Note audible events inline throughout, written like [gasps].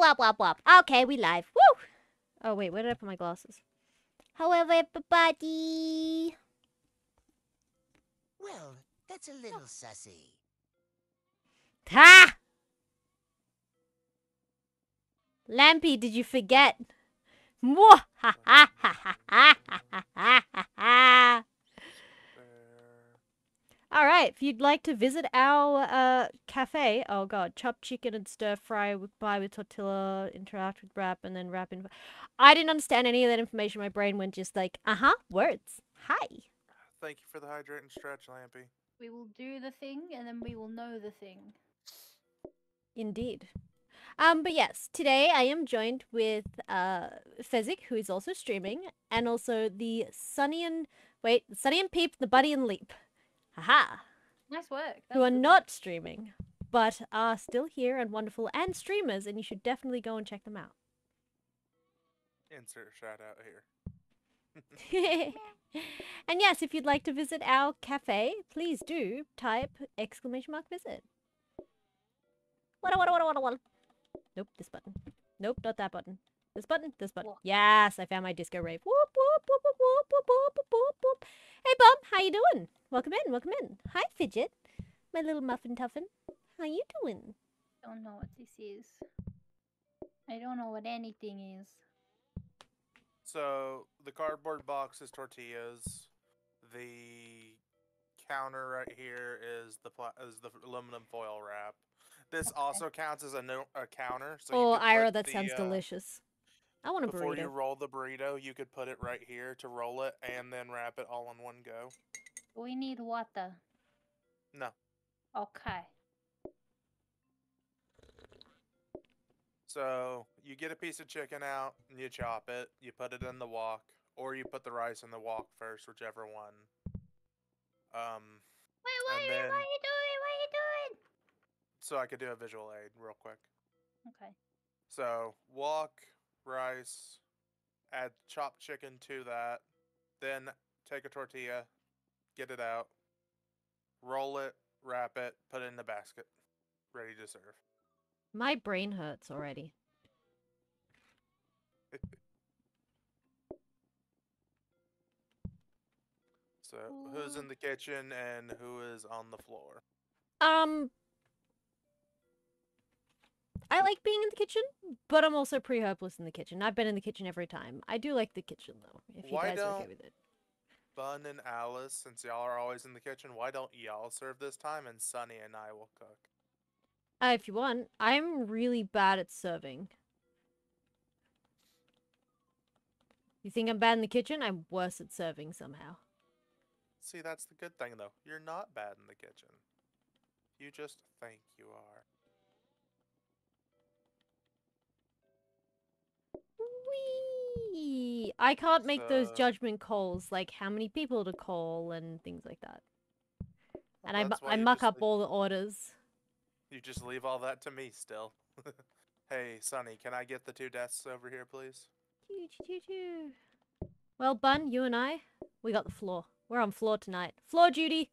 wop, wop, wop. Okay, we live. Woo! Oh, wait, where did I put my glasses? Hello, everybody. Well, that's a little oh. sussy. Ha! Lampy, did you forget? Mwah! Ha ha ha ha ha ha ha ha ha. All right, if you'd like to visit our uh, cafe, oh god, chopped chicken and stir fry with pie with tortilla, interact with wrap, and then wrap in. I didn't understand any of that information. My brain went just like, uh huh, words. Hi. Thank you for the hydrate and stretch, Lampy. We will do the thing and then we will know the thing. Indeed. Um, but yes, today I am joined with uh Fezzik, who is also streaming, and also the Sunny and wait, Sunny and Peep, the Bunny and Leap. Haha. Nice work. Who are That's good. not streaming, but are still here and wonderful and streamers, and you should definitely go and check them out. Insert a shout out here. [laughs] and yes, if you'd like to visit our cafe, please do type exclamation mark visit. Wada wada wada wada wada. Nope, this button. Nope, not that button. This button, this button. Wha- Yes, I found my disco rave. Whoop whoop whoop whoop whoop whoop whoop whoop whoop whoop. Hey Bum, how you doing? Welcome in, welcome in. Hi Fidget, my little muffin tuffin. How you doing? don't know what this is. I don't know what anything is. So the cardboard box is tortillas. The counter right here is the pla- is the aluminum foil wrap. This Okay. also counts as a, no- a counter. So oh, Ira, that the, sounds uh, delicious. I want a Before you roll the burrito, you could put it right here to roll it and then wrap it all in one go. We need water. No. Okay. So you get a piece of chicken out and you chop it. You put it in the wok, or you put the rice in the wok first, whichever one. Um, Wait, what, And are, you, then- what are you doing? What are you doing? so I could do a visual aid real quick. Okay. So wok, rice, add chopped chicken to that, then take a tortilla, get it out, roll it, wrap it, put it in the basket, ready to serve. My brain hurts already. [laughs] So who's in the kitchen and who is on the floor? Um, I like being in the kitchen, but I'm also pretty hopeless in the kitchen. I've been in the kitchen every time. I do like the kitchen though. If you Why guys are okay with it. Bun and Alice, since y'all are always in the kitchen, why don't y'all serve this time and Sunny and I will cook? Uh, if you want, I'm really bad at serving. You think I'm bad in the kitchen? I'm worse at serving somehow. See, that's the good thing though. You're not bad in the kitchen. You just think you are. Whee! I can't make those judgment calls, like how many people to call and things like that. And I, mu- that's why I muck up leave- all the orders. You just leave all that to me still. [laughs] hey, Sunny, can I get the two desks over here, please? Well, Bun, you and I, we got the floor. We're on floor tonight. Floor duty.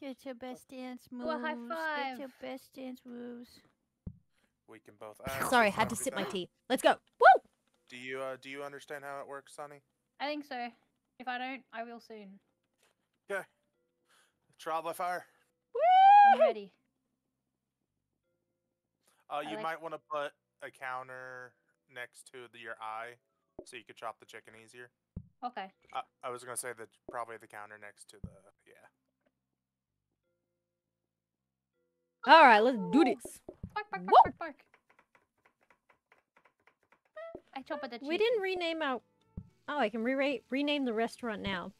Get your best dance moves. a high five. Get your best dance moves. We can both. [laughs] Sorry, access had to sip my tea. Let's go. Woo! Do you uh, do you understand how it works, Sunny? I think so. If I don't, I will soon. Okay. Trial by fire. I'm ready. Uh, you like- might want to put a counter next to the, your eye, so you could chop the chicken easier. Okay. I, I was gonna say that probably the counter next to the yeah. All right, let's do this. Bark, bark, bark, bark, bark. I chop at the We didn't rename our. Oh, I can re rename the restaurant now.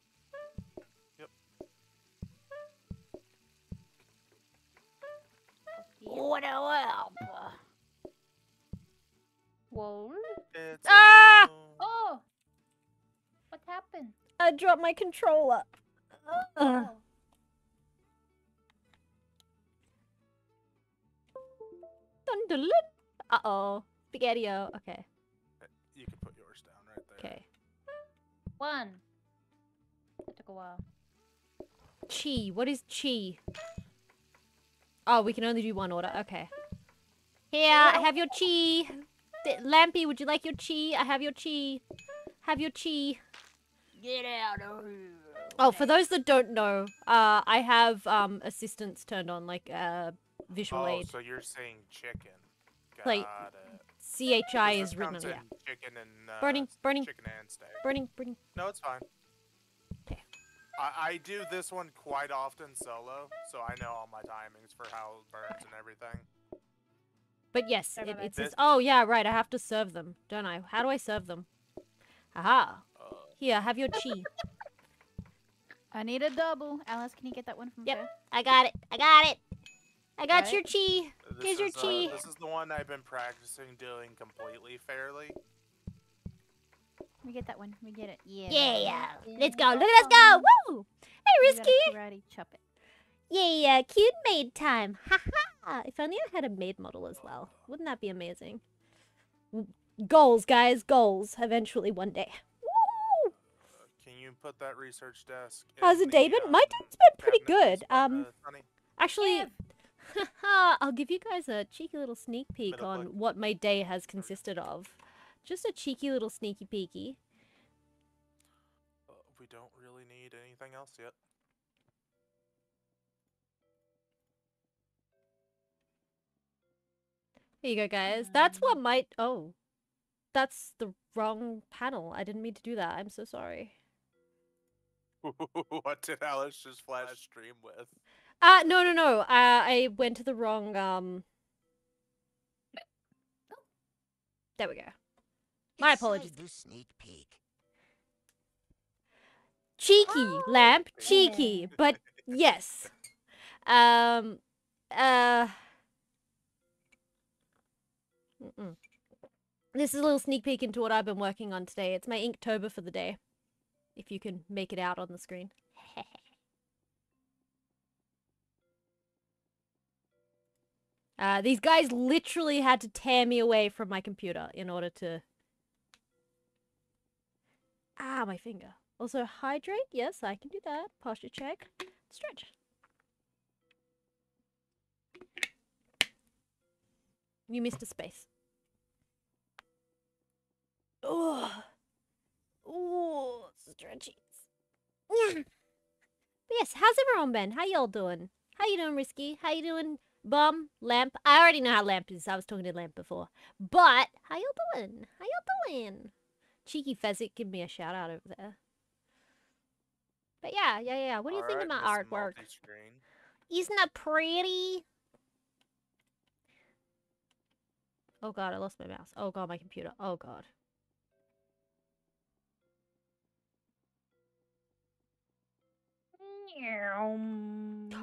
What a help. Whoa. It's Ah! Oh! What happened? I dropped my controller. Oh. Dun, dun, dun. Uh-oh. Spaghetti-o. Okay. You can put yours down right there. Okay. One. It took a while. Chi. What is chi? Oh, we can only do one order. Okay. Here, I have your chi. D- Lampy, would you like your chi? I have your chi. Have your chi. Get out of here. Oh, for those that don't know, uh, I have um assistants turned on, like uh visual Oh, aid. so you're saying chicken. Got Like, it. CHI is written on comes it. Yeah. Chicken and uh, Burning, burning. Chicken and steak. Burning, burning. No, it's fine. 'Kay. I, I do this one quite often solo, so I know all my timings for how it burns and everything. But yes, Sorry it, about it says. Oh yeah, right. I have to serve them, don't I? How do I serve them? Aha. Uh, Here, have your chi. I need a double. Alice, can you get that one from Yep. Joe? I got it. I got it. I got, Got your it? chi. this Here's your is, uh, chi. this is the one I've been practicing doing completely fairly. We get that one. We get it. Yeah. Yeah, let's go. Look at us go. Woo! Hey, Risky. Karate chop it. Yeah, yeah. cute maid time. Ha ha. If only I had a maid model as well. Wouldn't that be amazing? Goals, guys. Goals. Eventually, one day. Woo! Uh, can you put that research desk? How's it, David? the, My day's been pretty good. Um, uh, Actually, Kev. [laughs] I'll give you guys a cheeky little sneak peek Middle on plug. what my day has consisted of. Just a cheeky little sneaky peeky. Uh, we don't really need anything else yet. Here you go, guys. That's what might. Oh, that's the wrong panel. I didn't mean to do that. I'm so sorry. [laughs] what did Alice just flash stream with? Uh no, no, no. Uh, I went to the wrong. Um. There we go. My apologies. The sneak peek. Cheeky lamp, cheeky, but yes. Um. Uh. mm-mm. This is a little sneak peek into what I've been working on today. It's my Inktober for the day. If you can make it out on the screen. Uh, these guys literally had to tear me away from my computer in order to. Ah, my finger. Also, hydrate. Yes, I can do that. Posture check. Stretch. You missed a space. Oh, oh, stretchies. But yes, how's everyone been? How y'all doing? How you doing, Risky? How you doing, Bum? Lamp? I already know how Lamp is. I was talking to Lamp before. But, how y'all doing? How y'all doing? Cheeky Fezzik, give me a shout out over there. But yeah, yeah, yeah. What do you think of my artwork? Isn't that pretty? Oh god, I lost my mouse. Oh god, my computer. Oh god.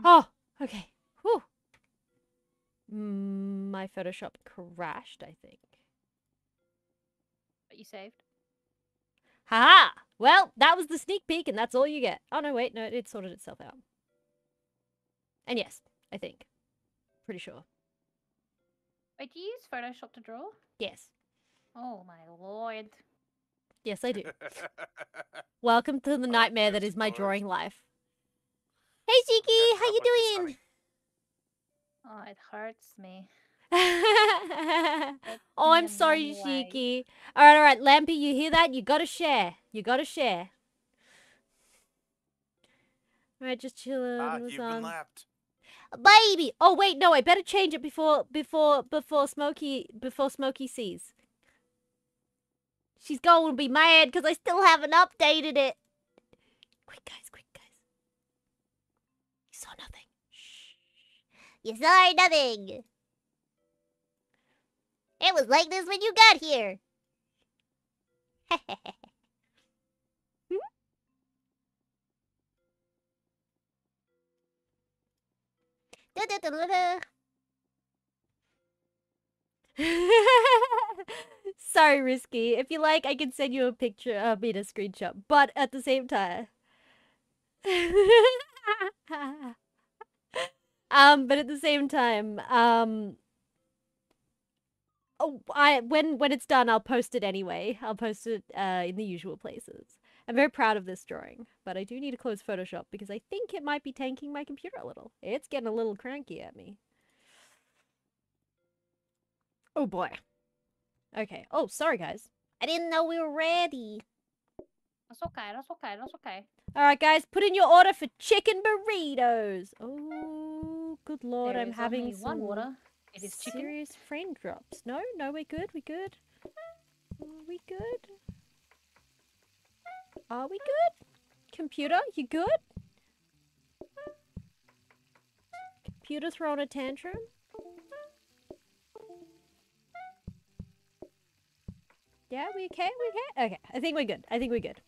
Oh, okay. Whew. Mm, my Photoshop crashed, I think. But you saved. Haha! Well, that was the sneak peek, and that's all you get. Oh no, wait, no, it sorted itself out. And yes, I think. Pretty sure. Wait, do you use Photoshop to draw? Yes. Oh my lord. Yes, I do. [laughs] Welcome to the nightmare that is my drawing life. Hey, Cheeky, how you with you, doing? Oh, it hurts me. [laughs] oh, I'm me sorry, run away. Cheeky. All right, all right, Lampy, you hear that? You gotta share. You gotta share. All right, just chilling. ah, with you've been lapped. baby. Oh wait, no, I better change it before before before Smokey before Smokey sees. She's going to be mad because I still haven't updated it. Quick, guys, quick, guys. You saw nothing. Shh. You saw nothing. It was like this when you got here. Hmm? [laughs] Da-da-da-da-da. Sorry, Risky. If you like, I can send you a picture, uh, mean a screenshot, but at the same time. [laughs] um, but at the same time, um, oh, I when when it's done, I'll post it anyway. I'll post it uh, in the usual places. I'm very proud of this drawing, but I do need to close Photoshop because I think it might be tanking my computer a little. It's getting a little cranky at me. Oh boy. Okay. Oh, sorry guys. I didn't know we were ready. That's okay. That's okay. That's okay. All right, guys, put in your order for chicken burritos. Oh, good lord, There I'm having some one water. It is chicken. serious frame drops. No, no, we're good. We good. Are we good? Are we good? Computer, you good? Computer throwing a tantrum? Yeah, we okay? We okay? Okay, I think we're good. I think we're good.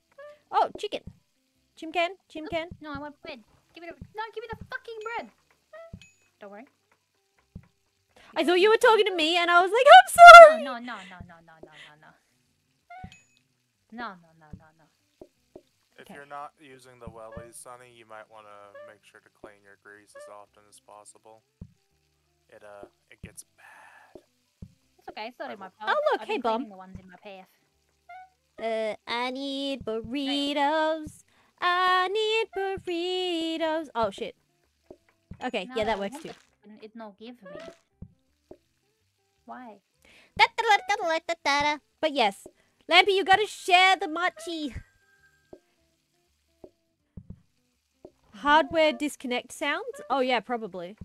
Oh, chicken. Chimcan, chimcan. No, I want bread. Give me the no. Give me the fucking bread. Don't worry. I thought you were talking to me, and I was like, I'm sorry. No, no, no, no, no, no, no, no. No, no, no, no, no. If Okay. you're not using the wellies, Sunny, you might want to make sure to clean your grease as often as possible. It uh, it gets bad. It's okay. It's not I in my will- path. Oh, look, I've hey, been Bum. The ones in my path. Uh, I need burritos. I need burritos. Oh shit. Okay, No, yeah, that I works too. it and no give me. Why? But yes, Lampy, you gotta share the mochi. Hardware disconnect sounds? Oh yeah, probably.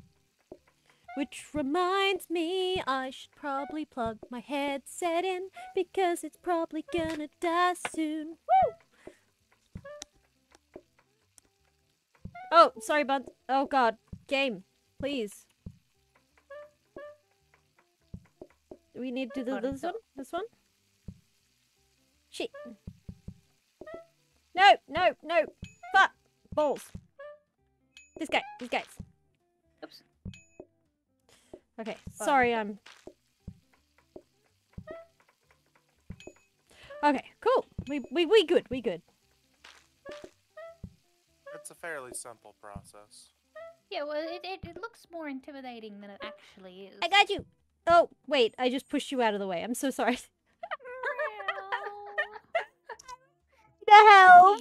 Which reminds me, I should probably plug my headset in because it's probably gonna die soon. Woo! Oh, sorry, bud. Oh god, game, please. Do we need to do this one? This one? Shit. No, no, no. Fuck. Balls. This guy. These guys. Oops. Okay. Sorry, I'm. Okay, cool. We we we good. We good. It's a fairly simple process. Yeah, well, it, it, it looks more intimidating than it actually is. I got you. Oh wait, I just pushed you out of the way. I'm so sorry. [laughs] the help.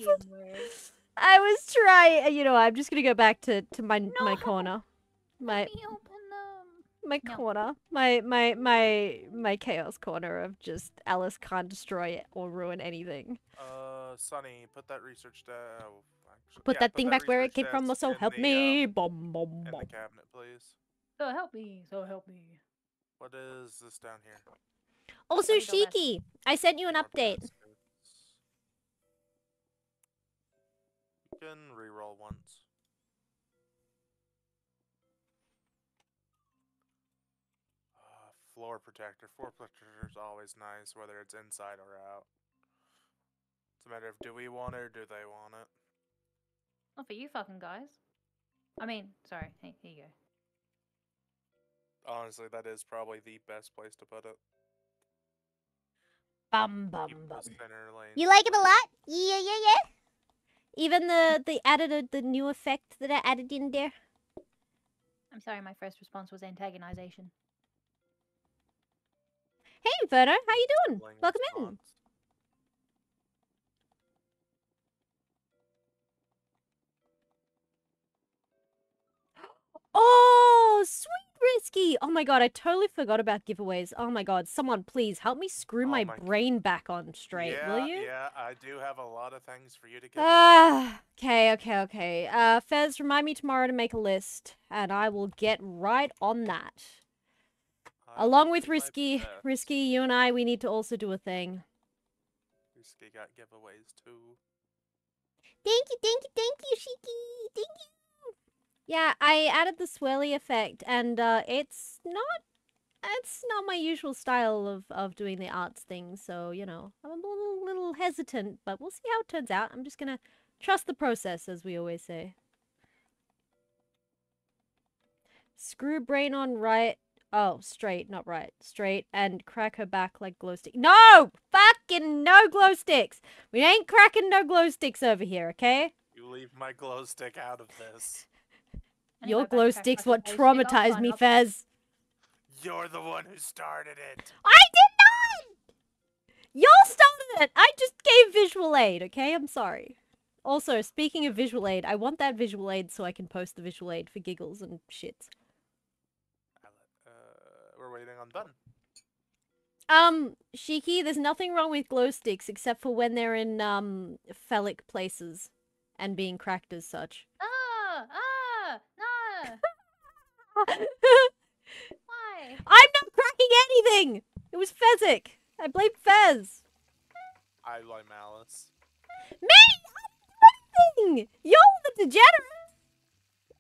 I was trying. You know, I'm just gonna go back to to my my corner. My Let me open them. my No. corner. My my my my chaos corner of just Alice can't destroy it or ruin anything. Uh, Sunny, put that research down. oh, actually- Put yeah, that thing back where it came from. desk So help the, me. um, Bom bom in the cabinet, please. So help me. So help me. What is this down here? Also, Let me go back. Shiki, I sent you an update. You can reroll once. Uh, floor protector. Floor protector is always nice, whether it's inside or out. It's a matter of do we want it or do they want it? Not for you fucking guys. I mean, sorry. Hey, here you go. Honestly, that is probably the best place to put it. Bum bum Keep bum. those thinner lanes You like it a lot? Yeah, yeah, yeah. Even the the added uh, the new effect that I added in there. I'm sorry, my first response was antagonization. Hey, Inferno, how you doing? Bling Welcome in. Oh, sweet risky. Oh my god, I totally forgot about giveaways. Oh my god, someone please help me screw Oh my, my g- brain back on straight, yeah, will you? Yeah, I do have a lot of things for you to get. Ah, okay, okay, okay. Uh, Fez, remind me tomorrow to make a list, and I will get right on that. Along with Risky, Risky, you and I, we need to also do a thing. Risky got giveaways too. Thank you, thank you, thank you, Shiki. Thank you. Yeah, I added the swirly effect, and uh, it's not. It's not my usual style of, of doing the arts thing, so you know I'm a little little hesitant, but we'll see how it turns out. I'm just gonna trust the process, as we always say. Screw brain on right. Oh, straight, not right. Straight, and crack her back like glow stick. No! Fucking no glow sticks! We ain't cracking no glow sticks over here, okay? You leave my glow stick out of this. And Your glow sticks what glow stick, I'll traumatized me, Fez. You're the one who started it. I did not! Y'all started it! I just gave visual aid, okay? I'm sorry. Also, speaking of visual aid, I want that visual aid so I can post the visual aid for giggles and shits. Uh, we're waiting on done. Um, Shiki, there's nothing wrong with glow sticks except for when they're in um phallic places and being cracked as such. Ah! Ah! Nah! [laughs] Why? I'm not cracking anything. It was Fezzik. I blame Fez. I like Malice. Me? I didn't do anything. Y'all the degenerate.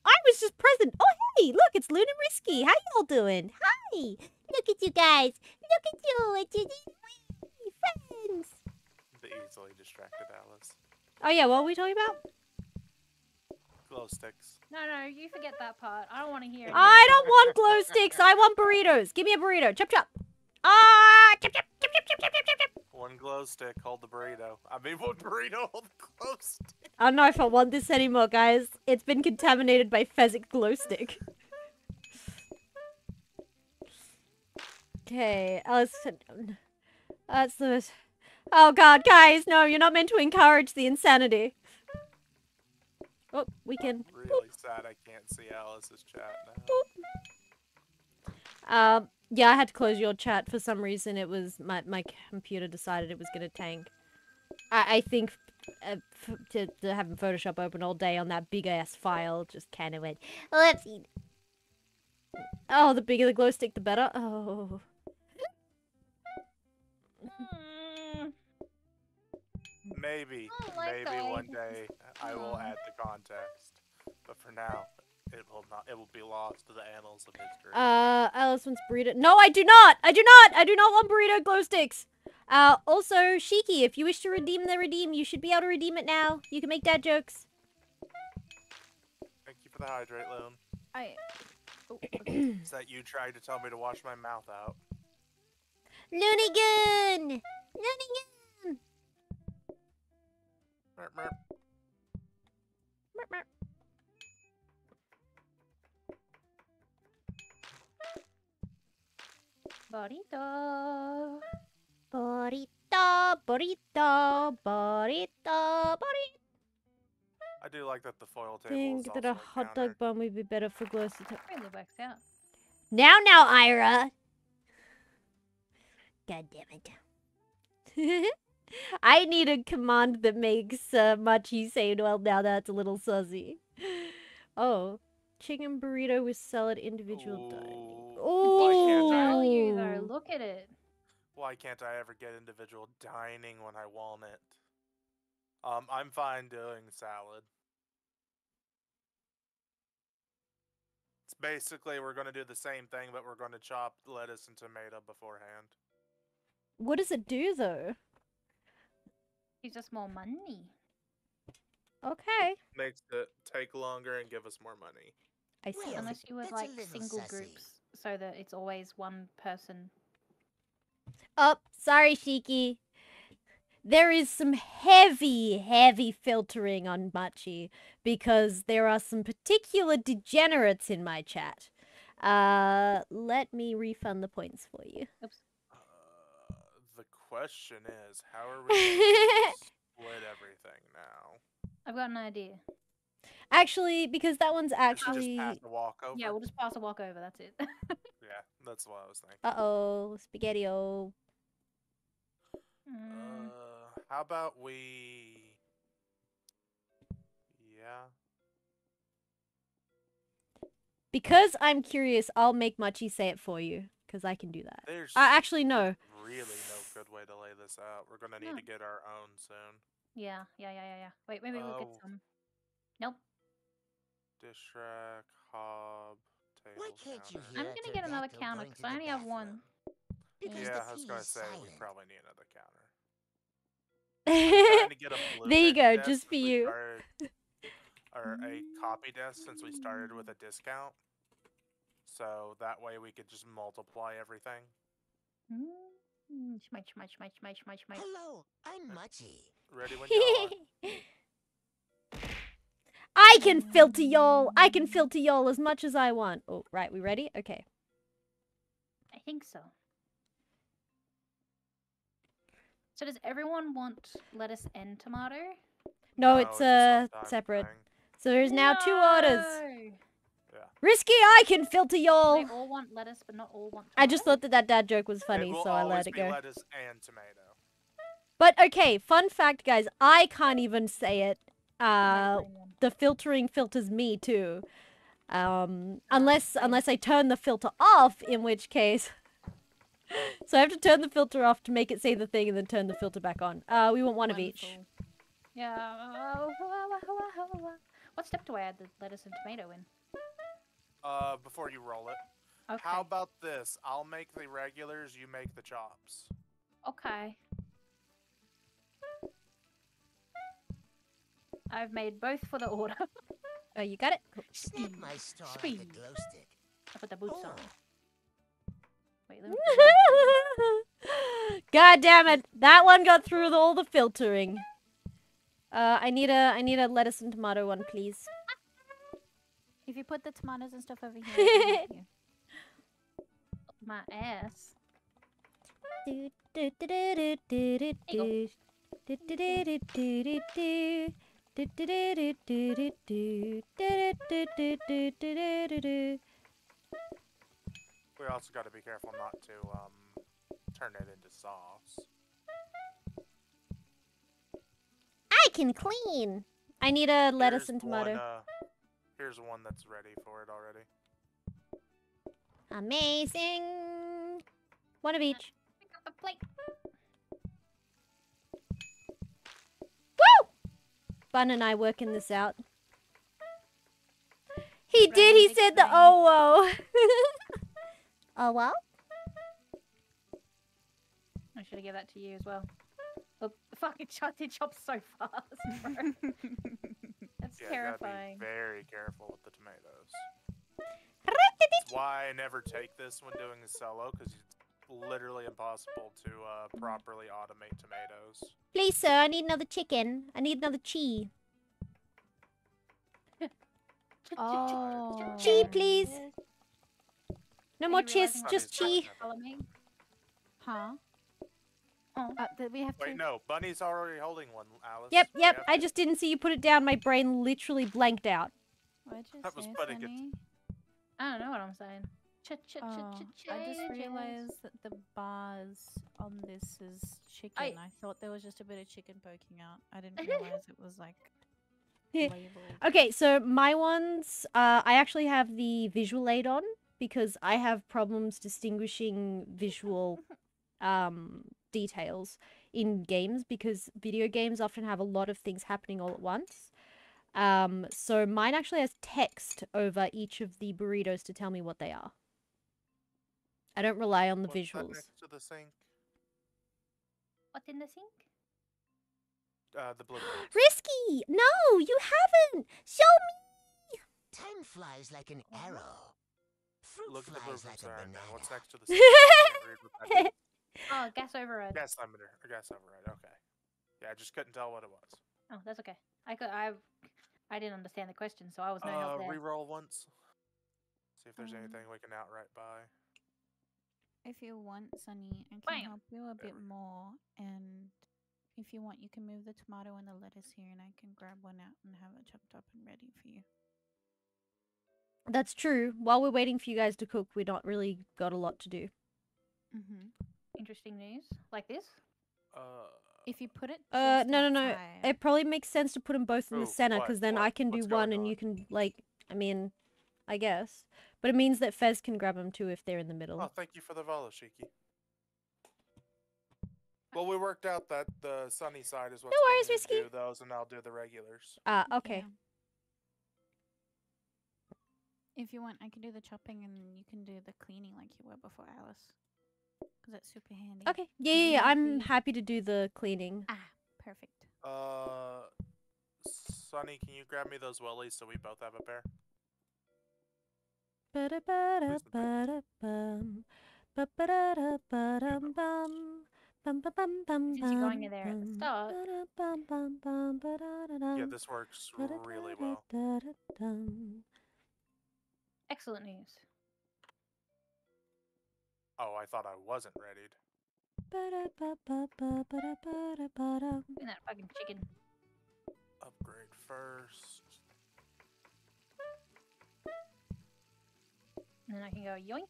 I was just present. Oh hey, look, it's Luna Risky. How y'all doing? Hi. Look at you guys. Look at you. It's your wee friends. The easily distracted Alice. Oh yeah, what were we talking about? Glow sticks. No, no, you forget that part. I don't want to hear it. I don't want glow sticks. I want burritos. Give me a burrito. Chop chop. Ah, chop chop chop chop chop chop chop chop. One glow stick, hold the burrito. I mean, one [laughs] burrito, hold the glow stick. I don't know if I want this anymore, guys. It's been contaminated by Fezzik glow stick. Okay, Alice. That's the. Oh God, guys, no, you're not meant to encourage the insanity. Oh, we can. Really sad I can't see Alice's chat now. Um, yeah, I had to close your chat for some reason. It was my my computer decided it was gonna tank. I I think uh, f- to to having Photoshop open all day on that big ass file just kind of went. Let's eat. Oh, the bigger the glow stick, the better. Oh. Maybe, like maybe that. one day I will add the context. But for now, it will not. It will be lost to the annals of history. Uh, Alice wants burrito. No, I do not. I do not. I do not want burrito glow sticks. Uh, also, Shiki, if you wish to redeem the redeem, you should be able to redeem it now. You can make dad jokes. Thank you for the hydrate, Loon. I. Oh, [clears throat] Is that you trying to tell me to wash my mouth out? Looney Goon! Looney Goon! Burrito. Burrito, burrito, burrito, burrito. I do like that the foil table is Think that a hot counter. dog bun would be better for glow stick. Really works out. Now, now, Ira. God damn it. [laughs] I need a command that makes uh, Machi say, well, now that's a little sussy. [gasps] Oh, chicken burrito with salad, individual dining. Oh, why can't Tell you though, look at it. Why can't I ever get individual dining when I want it? Um, I'm fine doing salad. It's basically we're gonna do the same thing, but we're gonna chop lettuce and tomato beforehand. What does it do, though? Gives us more money. Okay. Makes it take longer and give us more money. I see. Well, Unless you would like single sassy. groups so that it's always one person. Oh, sorry, Shiki. There is some heavy, heavy filtering on Machi because there are some particular degenerates in my chat. Uh, let me refund the points for you. Oops. The question is, how are we gonna [laughs] split everything now? I've got an idea. Actually, because that one's actually. just pass the walkover. Yeah, we'll just pass a walk over. That's it. [laughs] Yeah, that's what I was thinking. Uh oh, spaghetti oh. Mm, Uh, how about we? Yeah. Because I'm curious, I'll make Machi say it for you. Because I can do that. There's Uh, actually, no. Really no good way to lay this out. We're gonna need No. to get our own soon. yeah, yeah, yeah, yeah, yeah. Wait, maybe we'll Oh. get some. Nope. Dish rack, hob, table Why can't you counter. hear I'm gonna get another counter, going 'cause to I only have one. Because Yeah, I was gonna is say we probably need another counter. [laughs] Trying to get a blue There you go, just since for you. started- [laughs] or a copy desk since we started with a discount. So that way we could just multiply everything. Mm, Schmite, schmite, schmite, schmite, schmite, schmite. Hello, I'm Muchy. Ready when you are. [laughs] I can filter y'all. I can filter y'all as much as I want. Oh, right, we ready? Okay. I think so. So does everyone want lettuce and tomato? No, it's a uh separate. thing. So there's now two orders. No! Yeah. Risky, I can filter y'all. They all want lettuce, but not all want. I just thought that that dad joke was funny, so I let it be go. lettuce and tomato. But okay, fun fact, guys, I can't even say it. Uh, the filtering filters me too. Um, unless unless I turn the filter off, in which case. [laughs] so I have to turn the filter off to make it say the thing, and then turn the filter back on. Uh, we want one of each. Yeah. What step do I add the lettuce and tomato in? Uh, before you roll it. Okay. How about this? I'll make the regulars, you make the chops. Okay. I've made both for the order. [laughs] Oh, you got it. Cool. Snap my star like a Speed. glow stick. I put the boots on. Oh. Wait, let me put the boots on. God damn it! That one got through the, all the filtering. Uh, I need a I need a lettuce and tomato one, please. If you put the tomatoes and stuff over here, I can help you. my ass. Do, do, do, do, do, do, do, do. Do, do, do, do, do, do. Do, do, do, do, do, do, do. Do, do, do, do, do, do, do, do. We also got to be careful not to um turn it into sauce. I can clean. I need a lettuce Here's and tomato. One, uh, here's one that's ready for it already. Amazing. One of each. Pick up the plate. Woo! Bun and I working this out. He did. He said the exciting. oh whoa. [laughs] oh well. I should have given that to you as well. Oh, fucking shot it [laughs] chops so fast, [laughs] bro. That's Yeah, terrifying. gotta be very careful with the tomatoes. That's why I never take this when doing a solo, because it's literally impossible to uh, properly automate tomatoes. Please, sir, I need another chicken. I need another cheese. [laughs] Oh. Chi, please. No more you cheese, just Bunny's chi. not Follow me. Huh? Oh. Uh, we have to. Wait, no, Bunny's already holding one, Alice. Yep, yep. have I just didn't see you put it down. My brain literally blanked out. What'd you That was say, pretty good. Sunny? I don't know what I'm saying. Ch ch ch Oh, ch I just realized that the bars on this is chicken. I- I thought there was just a bit of chicken poking out. I didn't [laughs] realize it was like [laughs] Okay, so my ones, uh, I actually have the visual aid on because I have problems distinguishing visual [laughs] um, details in games because video games often have a lot of things happening all at once. Um, so mine actually has text over each of the burritos to tell me what they are. I don't rely on the What's visuals. next to the sink? What's in the sink? Uh, the blue. [gasps] Risky! No, you haven't! Show me! Time flies like an arrow. Fruit Look at the flies blue like a banana. What's next to the [laughs] sink? [laughs] I can't read what that is. Oh, gas override. Gas limiter. Or gas override. Okay. Yeah, I just couldn't tell what it was. Oh, that's okay. I could I I didn't understand the question, so I was no Uh, help there. reroll once. See if there's Um, anything we can outright buy. If you want, Sunny, I can Bam. help you a bit There. more. And if you want, you can move the tomato and the lettuce here, and I can grab one out and have it chopped up and ready for you. That's true. While we're waiting for you guys to cook, we're not really got a lot to do. Mm-hmm. Interesting news. Like this? Uh, If you put it, Uh, no, no, no. outside- It probably makes sense to put them both in the center because then I can do What's one going and you can like. I mean, I guess, but it means that Fez can grab them too if they're in the middle. oh, thank you for the follow, Shiki. Well, we worked out that the sunny side is what's worries, going to Risky. do those, and I'll do the regulars. Ah, okay. Yeah. If you want, I can do the chopping and you can do the cleaning like you were before, Alice. Because that's super handy. Okay. Yeah, yeah, yeah. I'm happy to do the cleaning. Ah, perfect. Uh, Sunny, can you grab me those willies so we both have a pair? Ba-da-ba-da-ba-da-bum. Ba-ba-da-da-ba-dum-bum. Bum, bum, bum, Since you're going there at the start. Yeah, this works really well. Excellent news. Oh, I thought I wasn't readied. In that fucking chicken. Upgrade first. And then I can go yoink,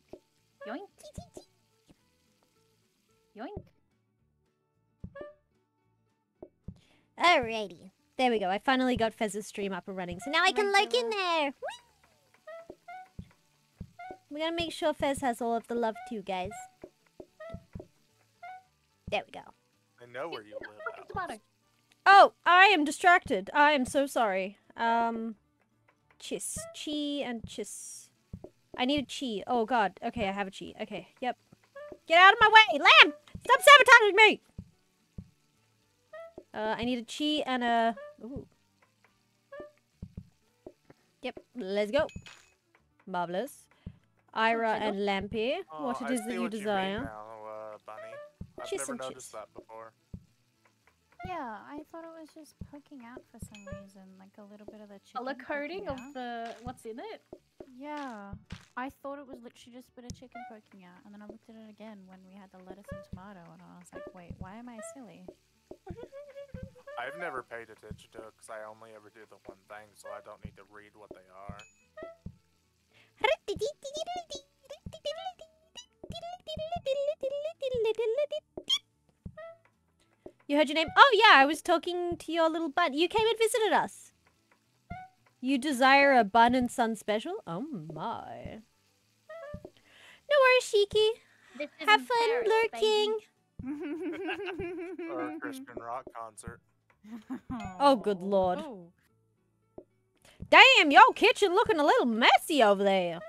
yoink, yoink. Alrighty. There we go. I finally got Fez's stream up and running. So now I can lurk in there. Whee! We gotta make sure Fez has all of the love too, guys. There we go. I know where you live. Fucking Alice. tomato. Oh, I am distracted. I am so sorry. Um, chis, chi, and chis. I need a chi. Oh god. Okay, I have a chi. Okay, yep. Get out of my way, lamb! Stop sabotaging me. Uh, I need a chi and a. Ooh. Yep. Let's go. Marvelous. Ira and Lampy, Oh, what it I is that you what mean desire. now, uh, Bunny. I've Chiss never noticed that before. Yeah, I thought it was just poking out for some reason, like a little bit of the chicken. Color poking coding of the what's in it. Yeah, I thought it was literally just a bit of chicken poking out, and then I looked at it again when we had the lettuce and tomato, and I was like, wait, why am I silly? I've never paid attention to it because I only ever do the one thing, so I don't need to read what they are. You heard your name? Oh yeah, I was talking to your little bun. You came and visited us. You desire a bun and sun special? Oh my. No worries, Shiki. Have fun lurking. [laughs] Or a Christian rock concert. Oh, good lord. Oh, Damn, your kitchen looking a little messy over there. What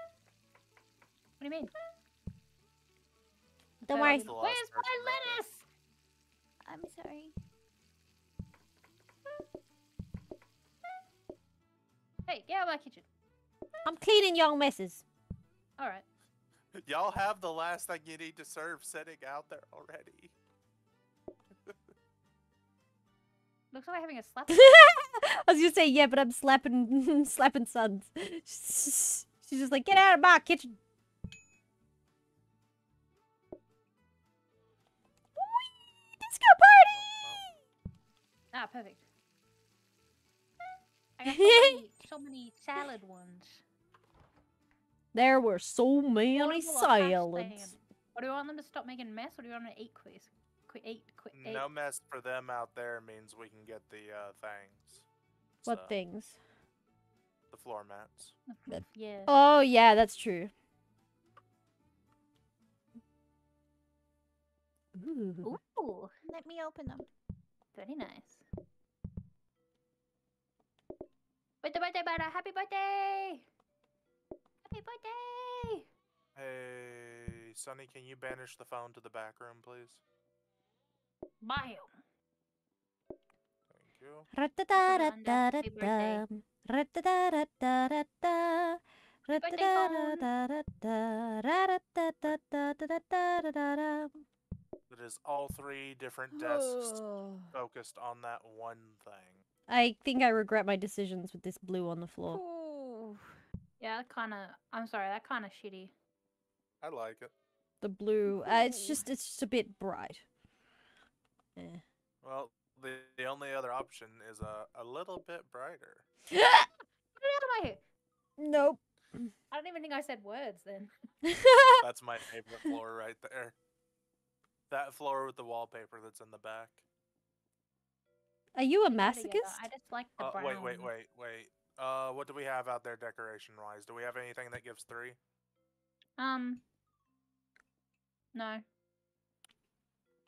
do you mean? Don't worry. That's the last Where's my lettuce? I'm sorry. Hey, get out of my kitchen. I'm cleaning your messes. All right. [laughs] Y'all have the last thing you need to serve sitting out there already. Looks like we're having a slap. [laughs] I was gonna say yeah, but I'm slapping [laughs] slapping sons. [laughs] She's just like, get out of my kitchen. Whee! Disco party! ah, perfect. I got so many, so many salad ones. There were so many What will I hash salads. Or do you want them to stop making mess, or do you want them to eat quiz? Qu- eat, qu- eat. No mess for them out there means we can get the uh, things. What So, things? The floor mats. Yeah. Oh yeah, that's true. Ooh. Ooh, Let me open them. very nice. Birthday, birthday, birthday! Happy birthday! Happy birthday! Hey, Sunny, can you banish the phone to the back room, please? Bam! Thank you. It is all three different [sighs] desks focused on that one thing. I think I regret my decisions with this blue on the floor. Ooh. Yeah, that kind of. I'm sorry, that kind of shitty. I like it. The blue, uh, it's just it's just a bit bright. Eh. Well, the, the only other option is a, a little bit brighter. [laughs] Get out of my hair! Nope. I don't even think I said words then. [laughs] That's my favorite floor right there. That floor with the wallpaper that's in the back. Are you a Put that together. masochist? I just like the Uh, brown. wait, wait, wait, wait. Uh, what do we have out there decoration wise? Do we have anything that gives three? Um. No.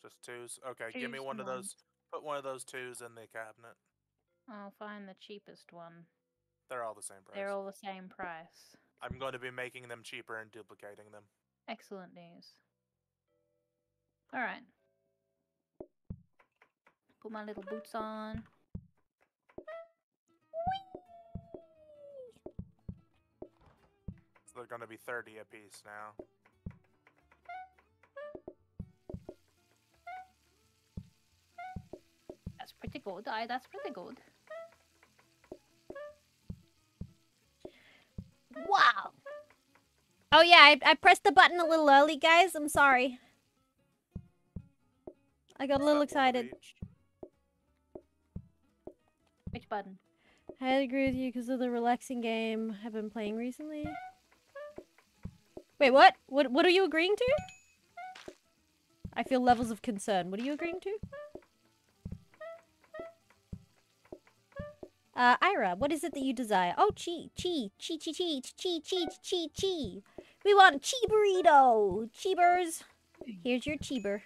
Just twos? Okay, give me one of those. Put one of those twos in the cabinet. I'll find the cheapest one. They're all the same price. They're all the same price. I'm going to be making them cheaper and duplicating them. Excellent news. All right. Put my little boots on. So they're going to be 30 a piece now. Pretty good. That's pretty good. Wow. Oh yeah, I, I pressed the button a little early, guys. I'm sorry. I got a little that one of excited. Which button? I agree with you because of the relaxing game I've been playing recently. Wait, what? What what are you agreeing to? I feel levels of concern. What are you agreeing to? Uh, Ira, what is it that you desire? Oh, chi, chi, chi, chi, chi, chi, chi, chi, chi. We want a chi burrito. Cheebers. Here's your cheeber.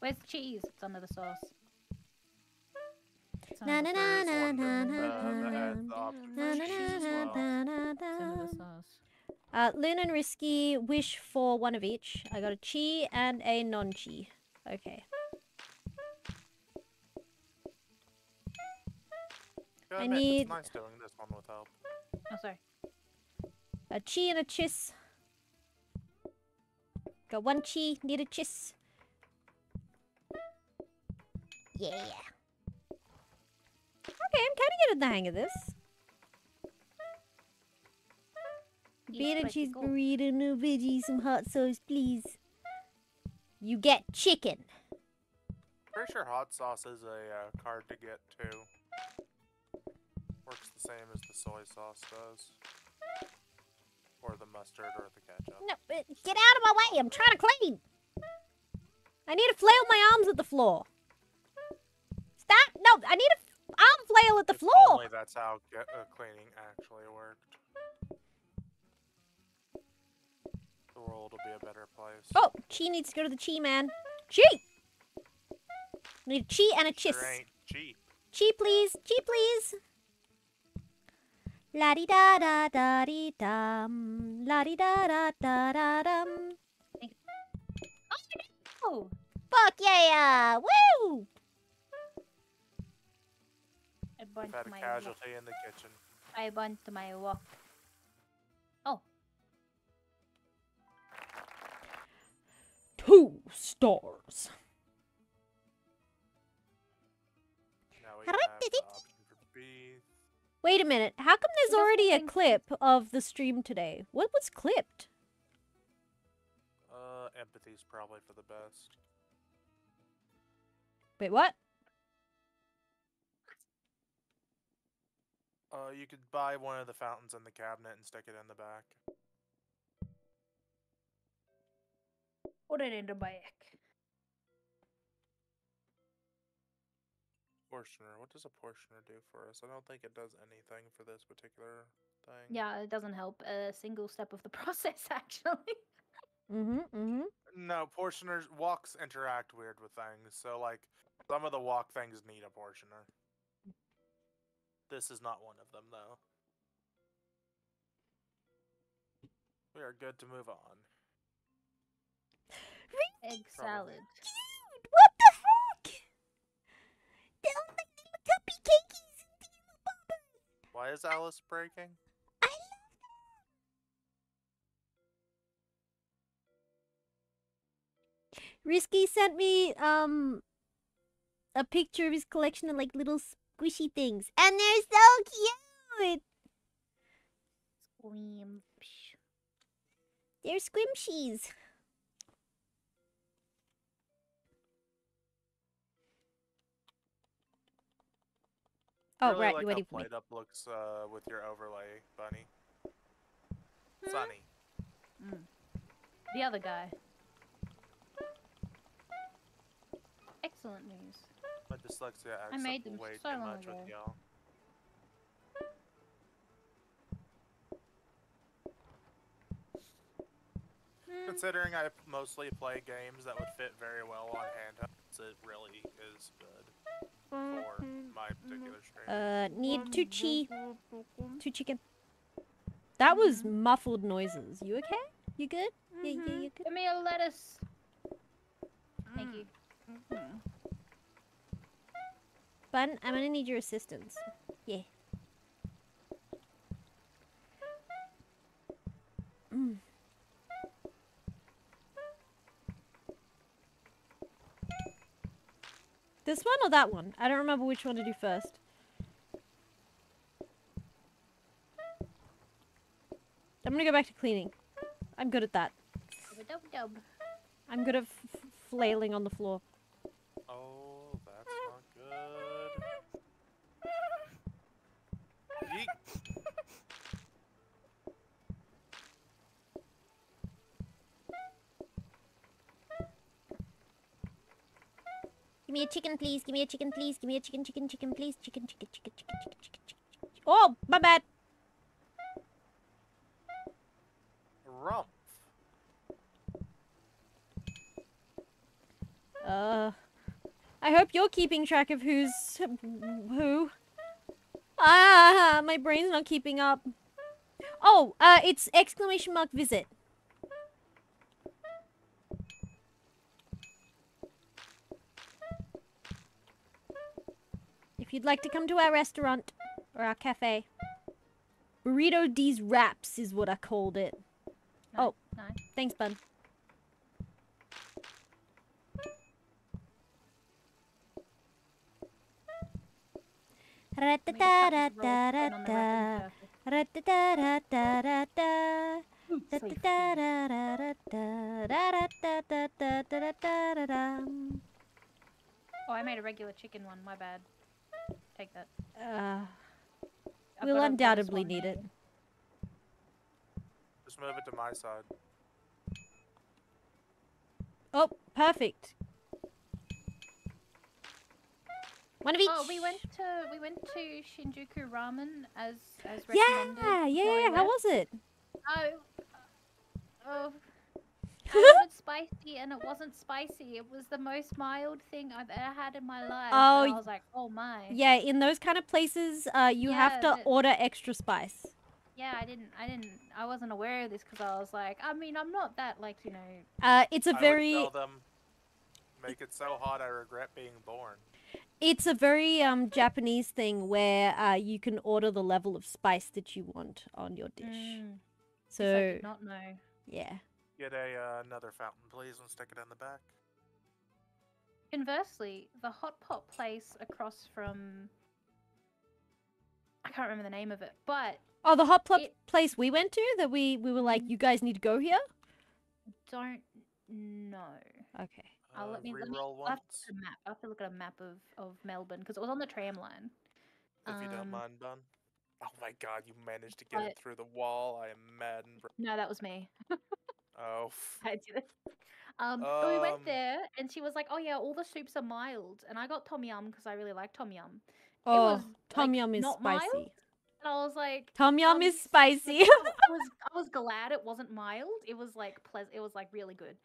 Where's the cheese? It's under the sauce. It's Na under na the na sauce. na na na that has na. the option Na, for na, cheese as na, well. na, na, It's under na. the sauce. Uh, Loon and Risky wish for one of each. I got a chi and a non-chi. Okay. Gotta I admit, need- It's nice doing this one with help. Oh, sorry. A chi and a chis. Got one chi, need a chis. Yeah. Okay, I'm kind of getting the hang of this. Yes, Bean and cheese burrito, no veggies, some hot sauce, please. You get chicken. Pretty sure hot sauce is a uh, card to get too. Same as the soy sauce does. Or the mustard or the ketchup. No, uh, get out of my way! I'm trying to clean. I need to flail my arms at the floor. Stop! No, I need f- arm flail at the If floor. Only that's how get, uh, cleaning actually worked. The world will be a better place. Oh, Chi needs to go to the Chi man. Chi! Need a Chi and a ain't cheap. Chi, please. Chi, please. La di da da da di dum. La di da da da da dum. Oh, Fuck yeah! Woo! I We've had a my casualty in the kitchen. I burnt my wok. Oh, Two stars. Now we have do Wait a minute. How come there's already a clip of the stream today? What was clipped? Uh, empathy's probably for the best. Wait, what? Uh, you could buy one of the fountains in the cabinet and stick it in the back. put it in the back. Portioner. What does a portioner do for us? I don't think it does anything for this particular thing. Yeah, it doesn't help. A single step of the [laughs] process, actually. Mm-hmm. Mm-hmm. No, portioners walks interact weird with things. So like some of the walk things need a portioner. This is not one of them though. We are good to move on. Egg salad. Why is Alice breaking? I love that. Risky sent me um a picture of his collection of like little squishy things, and they're so cute. Squeam. They're squimshies. Oh really right, like you how waiting for me. PlateUp looks uh, with your overlay, Bunny. Hmm? Sunny. Mm. The other guy. Excellent news. My dyslexia acts made them way so too much ago. with y'all. Hmm. Considering I mostly play games that would fit very well on handhelds, it really is good for my particular stream. Uh, need two chi, two chicken. That was muffled noises. You okay? You good? Yeah, yeah, you good? Give me a lettuce. Thank you. Bun, I'm gonna need your assistance. Yeah. Mm. This one or that one? I don't remember which one to do first. I'm gonna go back to cleaning. I'm good at that. I'm good at flailing on the floor. Oh, that's not good. Me a chicken, please. Give me a chicken, please. Give me a chicken, chicken, chicken, please. Chicken, chicken, chicken, chicken, chicken, chicken, chicken. chicken. Oh, my bad. Rump. Uh, I hope you're keeping track of who's who. Ah, my brain's not keeping up. Oh, uh, it's exclamation mark visit. you'd like to come to our restaurant or our cafe. Burrito D's Wraps is what I called it. Nice, oh, nice. thanks, bud. Oh, I made a regular chicken one, my bad. Take that. Uh, I've we'll got a roast undoubtedly need it. Just move it to my side. Oh, perfect. One of each. Oh, we went to we went to Shinjuku Ramen as as recommended. yeah, before we yeah. How was it? Oh, oh. I ordered [laughs] spicy and it wasn't spicy. It was the most mild thing I've ever had in my life. Oh, and y- I was like, oh my. Yeah, in those kind of places, uh, you have to Yeah, order extra spice. Yeah, I didn't, I didn't, I wasn't aware of this because I was like, I mean, I'm not that like you know. Uh, it's a I would very, tell them, make it so hot I regret being born. it's a very um Japanese thing where uh you can order the level of spice that you want on your dish. Mm, this I So did not know. yeah. Get a uh, another fountain, please, and stick it in the back. Conversely, the hot pot place across from. I can't remember the name of it, but Oh, the hot pot It- place we went to that we we were like, you guys need to go here. don't know. Okay. I'll Uh, let me let me. reroll I'll have to once, look at a map. I have to look at a map of of Melbourne because it was on the tram line. if you don't Um, mind, Bun. Oh my God, you managed to get but- it through the wall. I am mad and. No, that was me. [laughs] Oh, [laughs] I did it. Um, but we Um, went there, and she was like, "Oh yeah, all the soups are mild," and I got tom yum because I really like tom yum. Oh, was, tom like, yum is not mild? spicy. And I was like, Tom yum um, is spicy. [laughs] I was [laughs] I was glad it wasn't mild. It was like pleasant. It was like really good.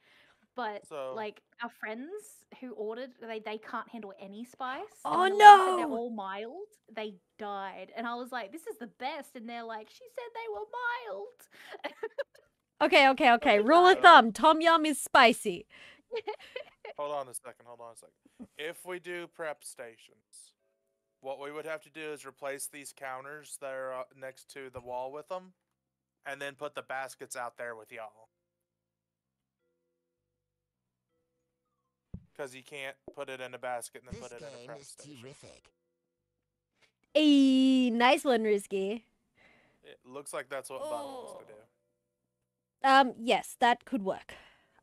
But So- like our friends who ordered, they they can't handle any spice. Oh, when the ones that They're all mild. They died, and I was like, "This is the best." And they're like, "She said they were mild." Okay, okay, okay. Rule of thumb: tom yum is spicy. [laughs] hold on a second. Hold on a second. If we do prep stations, what we would have to do is replace these counters that are uh, next to the wall with them, and then put the baskets out there with y'all. Because you can't put it in a basket and then This put it in a game prep is station. terrific. Hey, nice one, risky. It looks like that's what Bun wants to do. Um, yes, that could work.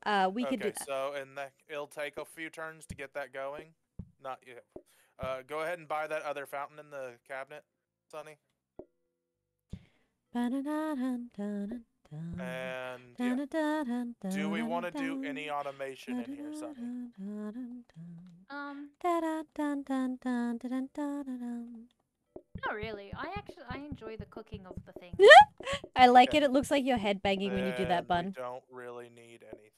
Uh, we okay, could do that. so and that it'll take a few turns to get that going. Not yet. Uh, go ahead and buy that other fountain in the cabinet, Sunny. And yeah, do we want to do any automation in here, Sunny? um, not really. I actually I enjoy the cooking of the thing. [laughs] I like Okay. it. It looks like your head banging when you do Then that, We bun. don't really need anything.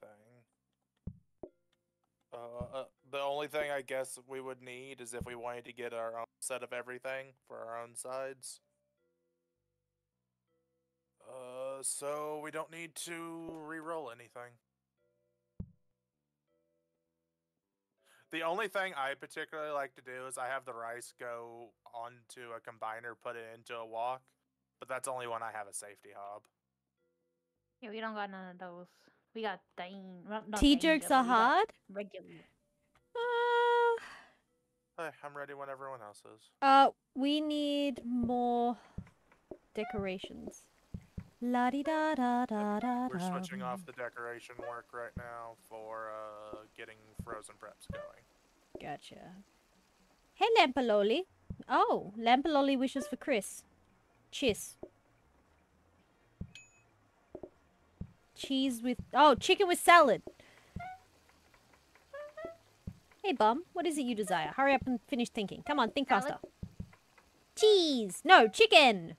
Uh, uh, the only thing I guess we would need is if we wanted to get our own set of everything for our own sides. Uh, so we don't need to re-roll anything. The only thing I particularly like to do is I have the rice go onto a combiner, put it into a wok, but that's only when I have a safety hob. Yeah, we don't got none of those. We got dang. well, not Tea danger, jokes but are hard. Regular. Uh, I'm ready when everyone else is. uh, we need more decorations. La di da da da da. We're switching off the decoration work right now for uh, getting frozen preps going. Gotcha. Hey, Lampaloli. Oh, Lampaloli wishes for Chris. Cheers. Cheese with oh, chicken with salad. Hey, Hey, bum, what is it you desire? Hurry up and finish thinking. Come on, think Salad. faster. Cheese! No, chicken!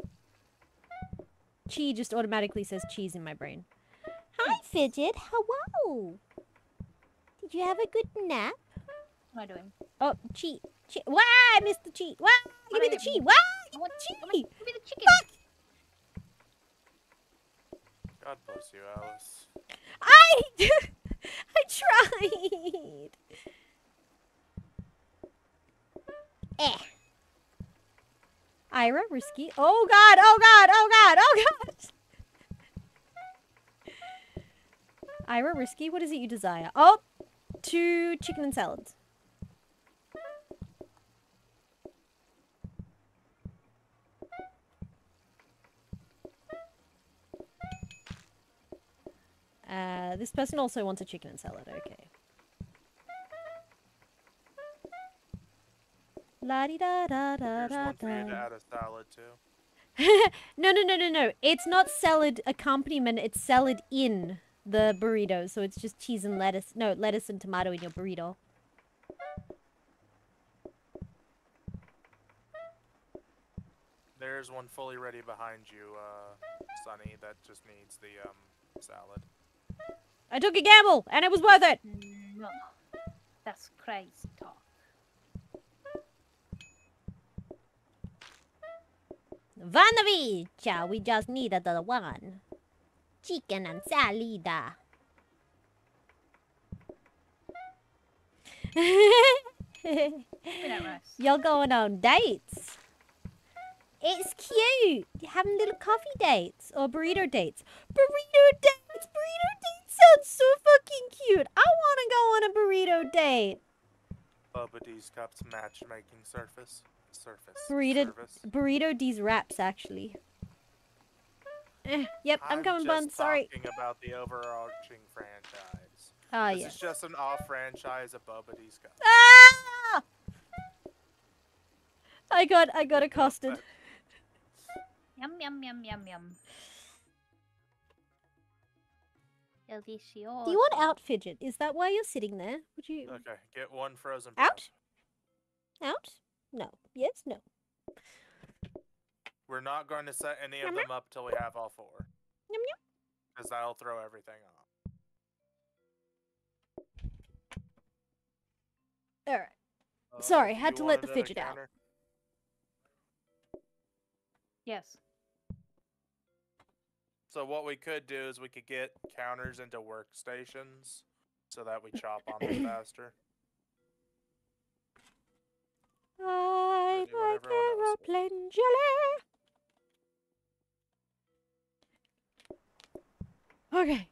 Chi just automatically says cheese in my brain. Hi, Fidget. Hello. Did you have a good nap? What am I doing? Oh, Chi. Chi. Why, Mr. Chi? Why? Give me the What Chi. Why? I want, I Chi. give me the chicken. God bless you, Alice. I. [laughs] I tried. Eh. Ira, risky. Oh god, oh god, oh god, oh god. [laughs] Ira, risky, what is it you desire? Oh, two chicken and salads. Uh, this person also wants a chicken and salad. Okay. La di da da da da one for you to da. add a salad to. [laughs] No, no, no, no, no. It's not salad accompaniment. It's salad in the burrito. So it's just cheese and lettuce. No, lettuce and tomato in your burrito. There's one fully ready behind you, uh, Sunny, that just needs the, um, salad. I took a gamble and it was worth it. No, that's crazy talk. Vanovic, we just needed the one. Chicken and salida. Give me that rice. You're going on dates. It's cute. You're having little coffee dates or burrito dates. Burrito dates. Burrito dates sounds so fucking cute. I want to go on a burrito date. Bubba D's Cups matchmaking surface. Surface. Burrito- Service. Burrito D's wraps, actually. Eh, yep, I'm, coming, bun. Sorry. talking about the overarching franchise. Ah, this yeah. is just an off franchise of Bubba D's Cups. Ah! I got, I got accosted. Yum yum yum yum yum. Delicioso. Do you want out, Fidget? Is that why you're sitting there? Would you Okay, get one frozen Out? bread. out? No. Yes. No. We're not going to set any of them up till we have all four. Yum, yum. Because that'll throw everything off. All right. Uh, Sorry, had to let the it at fidget out. Yes. So what we could do is we could get counters into workstations so that we chop on them [coughs] faster. I do like aeroplane jelly. Okay.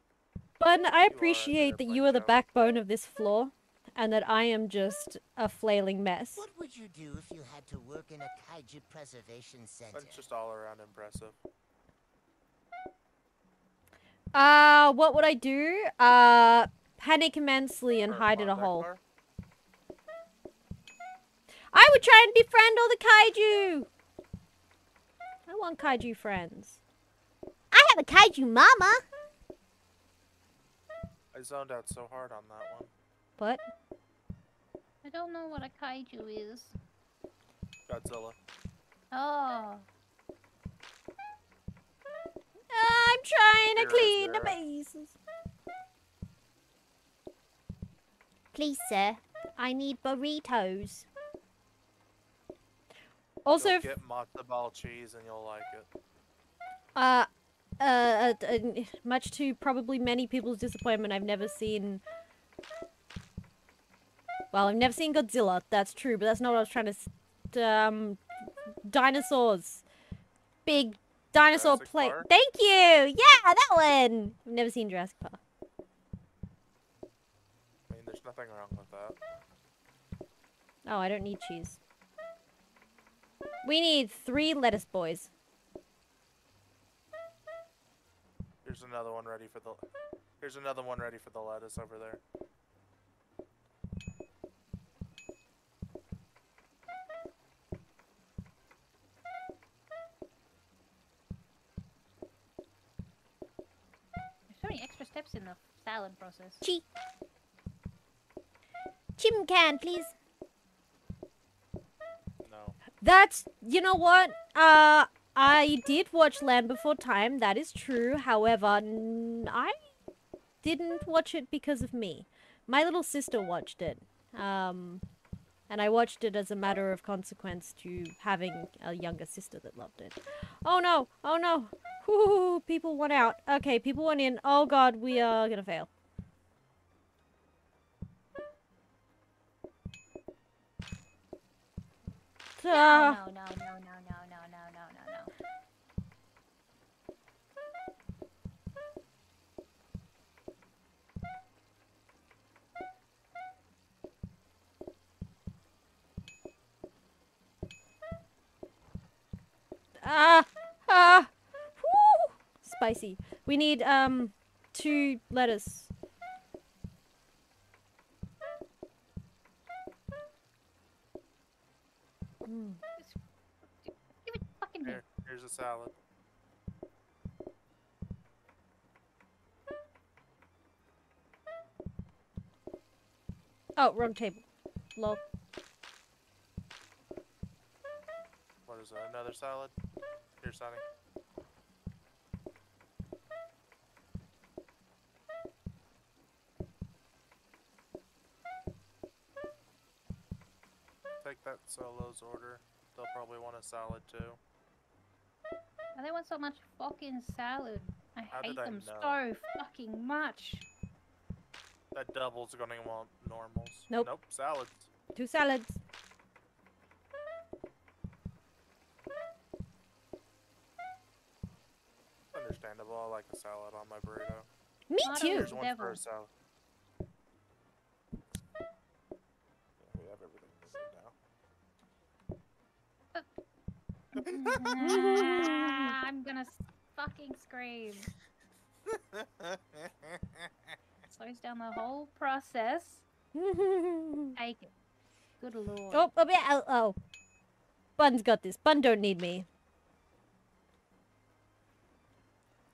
Bun, I appreciate that you are the backbone of this floor and that I am just a flailing mess. What would you do if you had to work in a kaiju preservation center? That's just all around impressive. Uh, what would I do? Uh, panic immensely and Or hide in a hole. bar? I would try and befriend all the kaiju. I want kaiju friends. I have a kaiju mama. I zoned out so hard on that one. What? I don't know what a kaiju is. Godzilla. Oh. I'm trying to Here is clean the bases. Please, sir. I need burritos. Also, You'll get matzo ball cheese and you'll like it. uh, uh, uh, uh, much to probably many people's disappointment, I've never seen. Well, I've never seen Godzilla. That's true, but that's not what I was trying to. s- Um, dinosaurs, big dinosaur plate. Thank you. Yeah, that one. I've never seen Jurassic Park. I mean, there's nothing wrong with that. Oh, I don't need cheese. We need three lettuce boys. Here's another one ready for the. Here's another one ready for the lettuce over there. There's so many extra steps in the salad process. Chi. Chi Jim can, please. No. That's you know what? Uh I did watch Land Before Time, that is true. However, I didn't watch it because of me. My little sister watched it. Um and I watched it as a matter of consequence to having a younger sister that loved it. Oh no! Oh no! Whoo! People went out. Okay, people went in. Oh god, we are gonna fail. No, no, no, no, no, no, no, no. Ah, ah, whoo, spicy. We need um two lettuce. Mm. Give it fucking here. Here, here's a salad. Oh, wrong table. Lol. What is that? Another salad? Here, Sunny. Take that solo's order. They'll probably want a salad too. And they want so much fucking salad. I How hate did I them so fucking much. That double's gonna want normals. Nope. Nope, salads. Two salads. Understandable. I like a salad on my burrito. Me Not too. Here's one for a salad. Yeah, we have everything we need. [laughs] I'm gonna fucking scream. [laughs] Slows down the whole process. oh, [laughs] Take it. Good lord. Oh, oh, yeah, oh, oh. Bun's got this. Bun don't need me.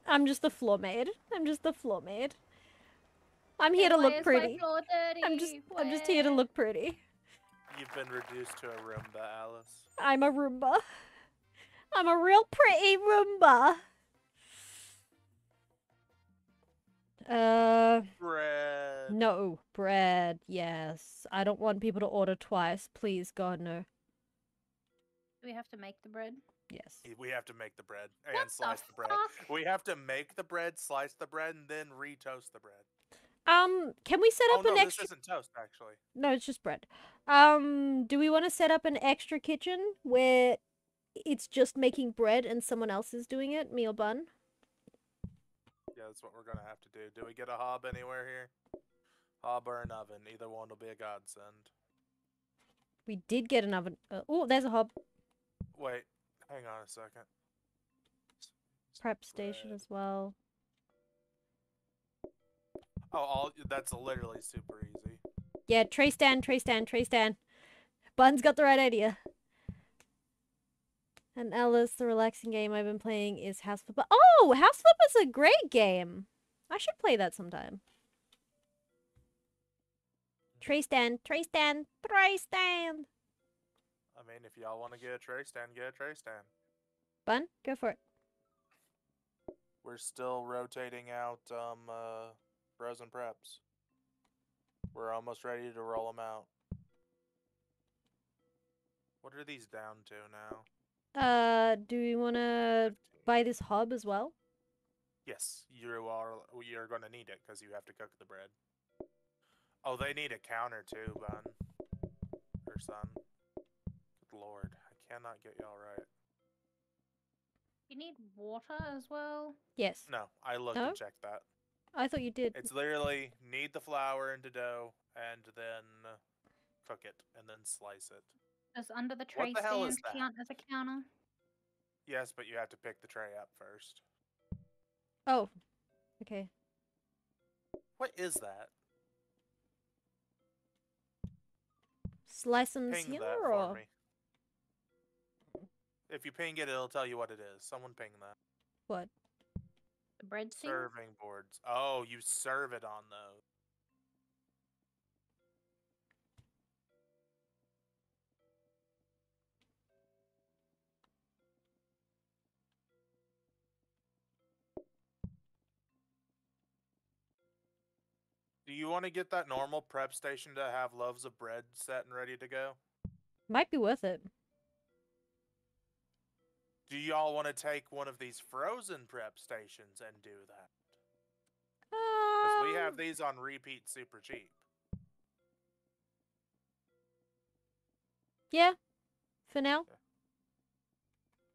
I'm just the floor maid. I'm just the floor maid. I'm here to look pretty. I'm just I'm just here to look pretty. You've been reduced to a Roomba, Alice. I'm a Roomba. I'm a real pretty Roomba. Uh, Bread. no. Bread, yes. I don't want people to order twice. Please, God, no. Do we have to make the bread? Yes. We have to make the bread and What slice the, bread. We have to make the bread, slice the bread, and then re-toast the bread. Um, can we set up Oh up no, an this extra... isn't toast actually. No, it's just bread. Um, do we want to set up an extra kitchen where it's just making bread and someone else is doing it, meal Bun? Yeah, that's what we're gonna have to do. Do we get a hob anywhere here? Hob or an oven? Either one will be a godsend. We did get an oven. Uh, oh, there's a hob. Wait, hang on a second. Prep station as well. Oh, all that's literally super easy. Yeah, tray stand, tray stand, tray stand. Bun's got the right idea. And Alice, the relaxing game I've been playing is House Flipper. Oh, House Flipper's a great game. I should play that sometime. Tray stand, tray stand, tray stand. I mean, if y'all want to get a tray stand, get a tray stand. Bun, go for it. We're still rotating out um uh frozen preps. We're almost ready to roll them out. What are these down to now? Uh, do we want to buy this hob as well? Yes, you are. You're gonna need it because you have to cook the bread. Oh, they need a counter too, bun. Or son. Good lord, I cannot get y'all right. You need water as well. Yes. No, I looked No? and checked that. I thought you did. It's literally knead the flour into dough and then cook it and then slice it. Does under the tray the hell stand is that? count as a counter? Yes, but you have to pick the tray up first. Oh, okay. What is that? Slice them Ping here that or for me. If you ping it, it'll tell you what it is. Someone ping that. What? The bread thing? Serving boards. Oh, you serve it on those. Do you want to get that normal prep station to have loaves of bread set and ready to go? Might be worth it. Do y'all want to take one of these frozen prep stations and do that? Because we have Um, these on repeat super cheap. Yeah. For now.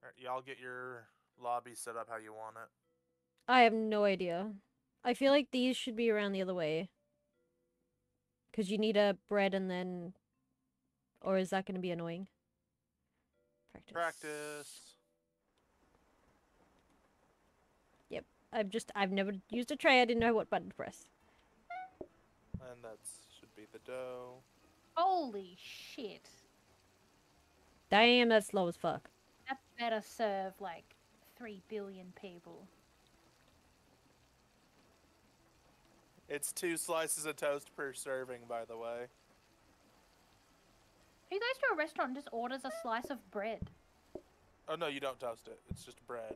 Alright, Y'all get your lobby set up how you want it. I have no idea. I feel like these should be around the other way. Because you need a bread and then. Or is that going to be annoying? Practice. Practice. I've just. I've never used a tray. I didn't know what button to press. And that should be the dough. Holy shit. Damn, that's slow as fuck. That better serve like 3 billion people. It's two slices of toast per serving, by the way. Who goes to a restaurant and just orders a slice of bread? Oh no, you don't toast it. It's just bread.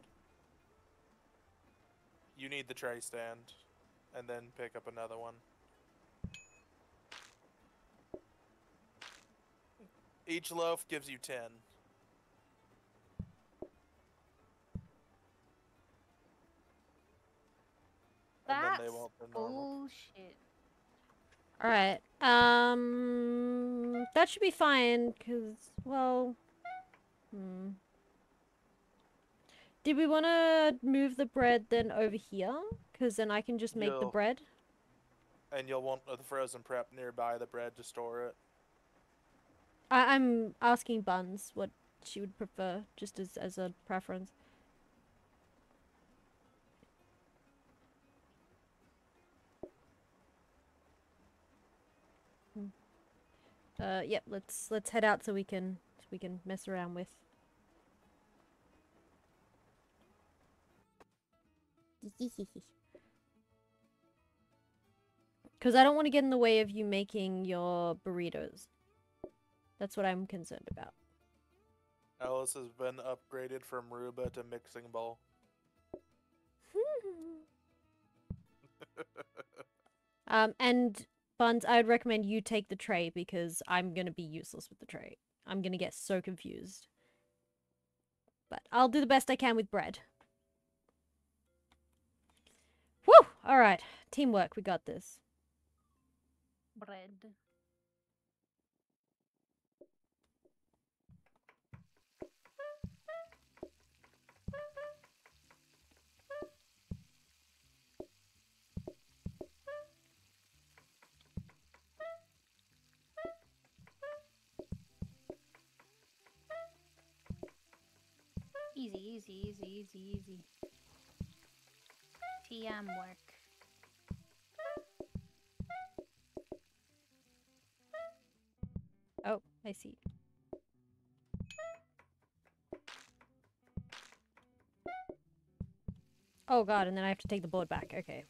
You need the tray stand, and then pick up another one. Each loaf gives you ten. And That's then they want the normal. bullshit. All right. Um, that should be fine. Cause, well, hmm. Did we want to move the bread then over here? Cause then I can just make the Yo. bread. And you'll want the frozen prep nearby the bread to store it. I- I'm asking Buns what she would prefer, just as as a preference. Hmm. Uh, yep. Let's let's head out so we can so we can mess around with. Because I don't want to get in the way of you making your burritos. That's what I'm concerned about. Alice has been upgraded from Roomba to mixing bowl. [laughs] um, and Buns, I would recommend you take the tray because I'm gonna be useless with the tray. I'm gonna get so confused. But I'll do the best I can with bread. Whew! Alright. Teamwork, we got this. Bread. Easy, easy, easy, easy, easy. TM work. I see. Oh god, and then I have to take the board back. Okay.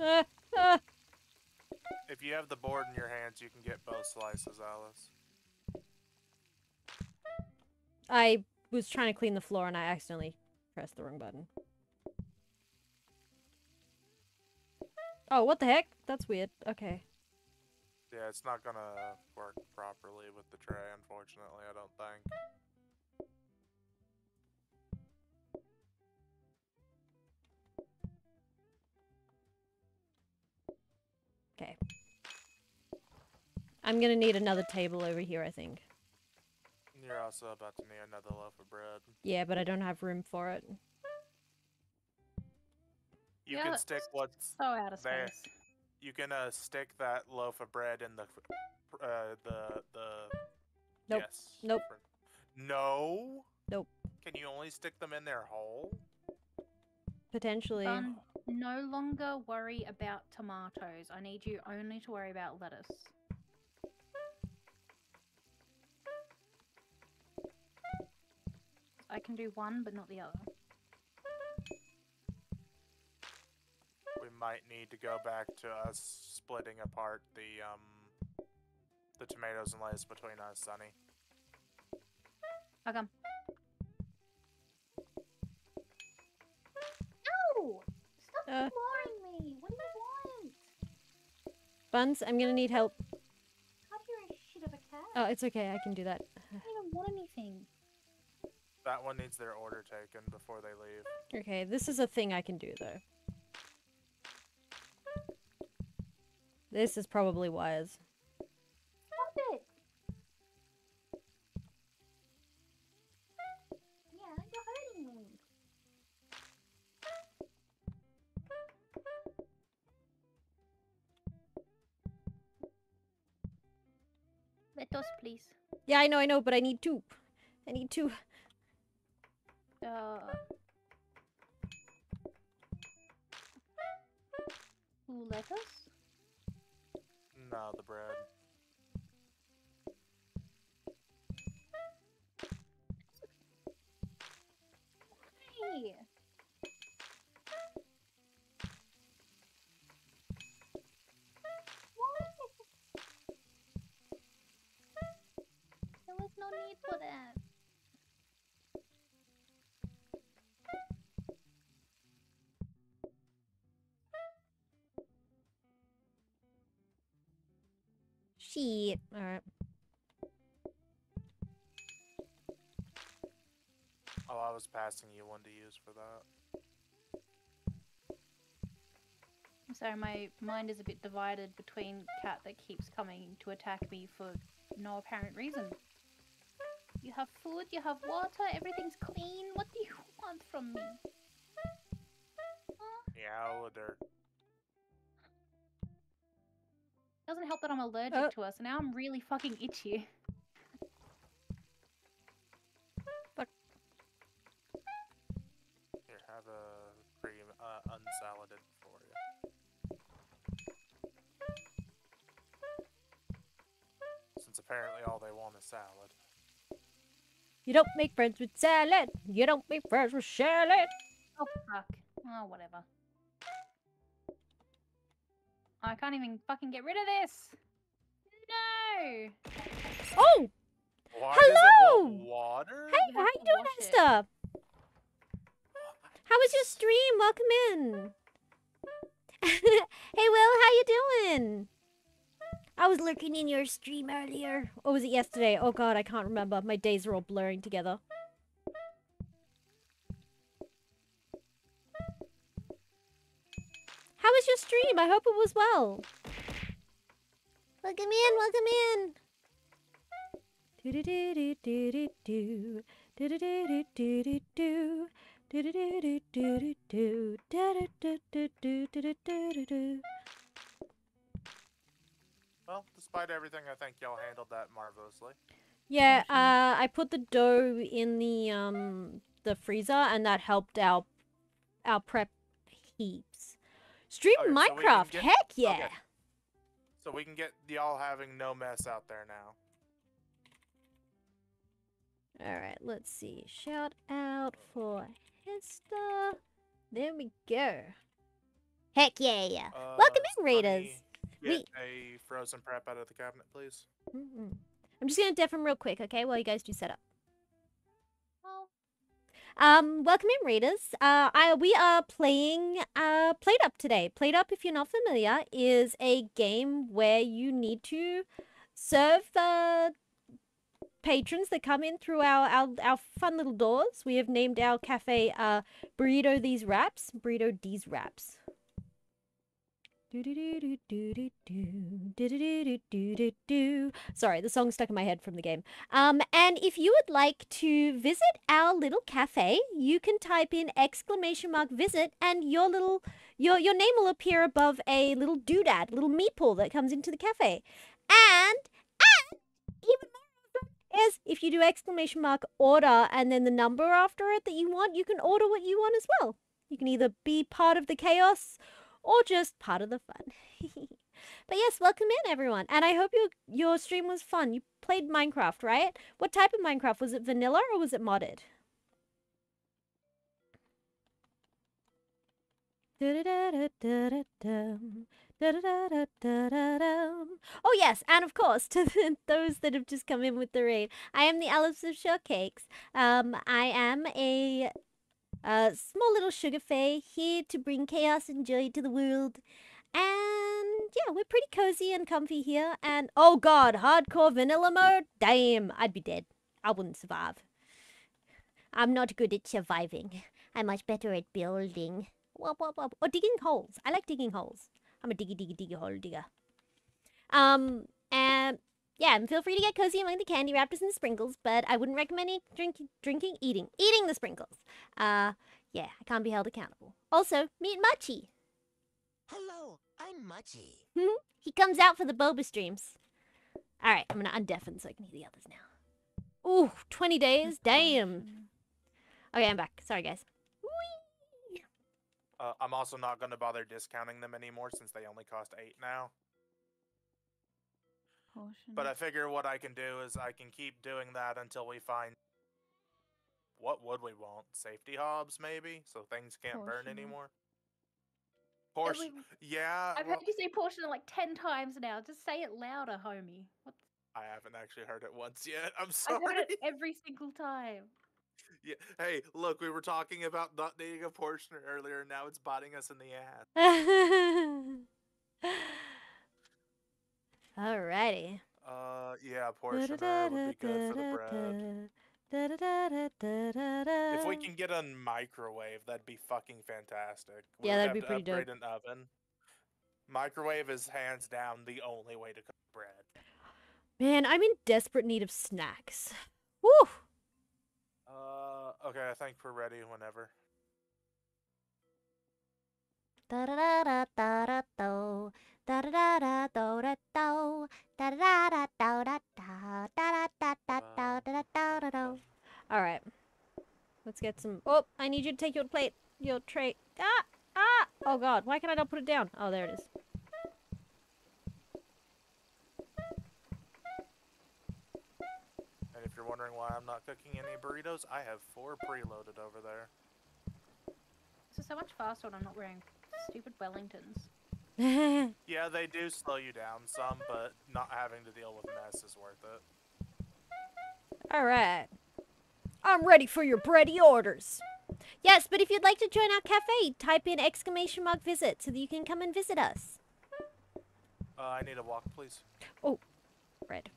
Ah, ah. If you have the board in your hands, you can get both slices, Alice. I was trying to clean the floor and I accidentally pressed the wrong button. Oh, what the heck? That's weird. Okay. Yeah, it's not gonna work properly with the tray, unfortunately, I don't think. Okay. I'm gonna need another table over here, I think. You're also about to need another loaf of bread. Yeah, but I don't have room for it. You Yeah, can stick what's So out of There. space. you can uh, stick that loaf of bread in the uh, the the Nope. yes Nope. fr- no Nope. can you only stick them in their hole Potentially. Um, no longer worry about tomatoes. I need you only to worry about lettuce. I can do one, but not the other. We might need to go back to us splitting apart the um the tomatoes and lettuce between us Sunny. How come? No! Uh, Ignoring me. What do you want? Buns, I'm gonna need help. God, you're a shit of a cat. Oh, it's okay. I can do that. I don't even want anything. That one needs their order taken before they leave. Okay, this is a thing I can do though. This is probably wise. Stop it. Yeah, you're hurting me. Let us, please. Yeah, I know, I know, but I need two. I need two. Uh. Who let No, the bread. Hey. Shit. Alright. Oh, I was passing you one to use for that. I'm sorry, my mind is a bit divided between cat that keeps coming to attack me for no apparent reason. You have food, you have water, everything's clean. What do you want from me? Huh? Yeah, or help that I'm allergic Oh. to her, so now I'm really fucking itchy. Here, have a cream uh, unsaladed for you. Since apparently all they want is salad. You don't make friends with salad. You don't make friends with salad. Can't even fucking get rid of this. No. Oh! Why Hello! water? Hey, You how you doing, wash it. Esther? How was your stream? Welcome in. [laughs] hey, Will, how you doing? I was lurking in your stream earlier. Or was it yesterday? Oh god, I can't remember. My days are all blurring together. Stream? I hope it was well. Welcome in, welcome in. Well, despite everything, I think y'all handled that marvelously. Yeah, uh, I put the dough in the um the freezer, and that helped our our prep heaps. Stream Okay, so Minecraft, get- heck yeah! okay. So we can get y'all having no mess out there now. All right, let's see. Shout out for Hester. There we go. Heck yeah! Uh, Welcome in, Raiders. Get We- a frozen prep out of the cabinet, please. Mm-mm. I'm just gonna def him real quick, okay? While you guys do setup. Um, welcome in, readers. Uh, I we are playing uh PlateUp today. PlateUp, if you're not familiar, is a game where you need to serve the patrons that come in through our our, our fun little doors. We have named our cafe uh Burrito These Wraps. Burrito These Wraps. Sorry, the song stuck in my head from the game. Um, and if you would like to visit our little cafe, you can type in exclamation mark visit, and your little your your name will appear above a little doodad, little meeple that comes into the cafe. And and even more is if you do exclamation mark order and then the number after it that you want, you can order what you want as well. You can either be part of the chaos or just part of the fun. [laughs] but yes, welcome in everyone, and I hope your your stream was fun. You played Minecraft, right? What type of Minecraft was it? Vanilla or was it modded? [laughs] Oh yes, and of course to [laughs] the- those that have just come in with the raid, I am the Alice of Shortcakes. Um, I am a Uh, small little sugar fae here to bring chaos and joy to the world. And yeah, we're pretty cozy and comfy here. And oh god, hardcore vanilla mode? Damn, I'd be dead. I wouldn't survive. I'm not good at surviving. I'm much better at building. Wop, wop, wop. Or digging holes. I like digging holes. I'm a diggy, diggy, diggy hole digger. Um, and yeah, and feel free to get cozy among the candy wrappers and sprinkles, but I wouldn't recommend any drinking, drinking, eating, eating the sprinkles. Uh, yeah, I can't be held accountable. Also, meet Machi. Hello, I'm Muchy. [laughs] He comes out for the boba streams. All right, I'm gonna undeafen so I can hear the others now. Ooh, 20 days? Damn. Okay, I'm back. Sorry, guys. Uh, I'm also not going to bother discounting them anymore since they only cost eight now. Potion. But I figure what I can do is I can keep doing that until we find what would we want? Safety hobs, maybe, so things can't burn anymore. And Portion, yeah. I've well, heard you say portion like ten times now. Just say it louder, homie. What? I haven't actually heard it once yet. [laughs] I'm sorry. I've heard it [laughs] every single time. Yeah. Hey, look, we were talking about not needing a portion earlier, and now it's biting us in the ass. [laughs] Alrighty. Uh, yeah, portioner would be good for the bread. If we can get a microwave, that'd be fucking fantastic. We Yeah, that'd be pretty dope. upgrade an oven. Microwave is hands down the only way to cook bread. Man, I'm in desperate need of snacks. Woo! Uh, okay, I think we're ready whenever. Da-da-da-da-da-da-do. Da-da-da-da-do-da-do. Da-da-da-da-do-da-da. Da-da-da-da-da-do-da-da-do-da-do. All right. Let's get some. Oh, I need you to take your plate, your tray. Ah, ah. Oh God, why can I not put it down? Oh, there it is. And if you're wondering why I'm not cooking any burritos, I have four preloaded over there. This is so much faster when I'm not wearing stupid Wellingtons. [laughs] Yeah, they do slow you down some, but not having to deal with mess is worth it. All right. I'm ready for your bready orders. Yes, but if you'd like to join our cafe, type in exclamation mark visit so that you can come and visit us. Uh, I need a walk, please. Oh, red.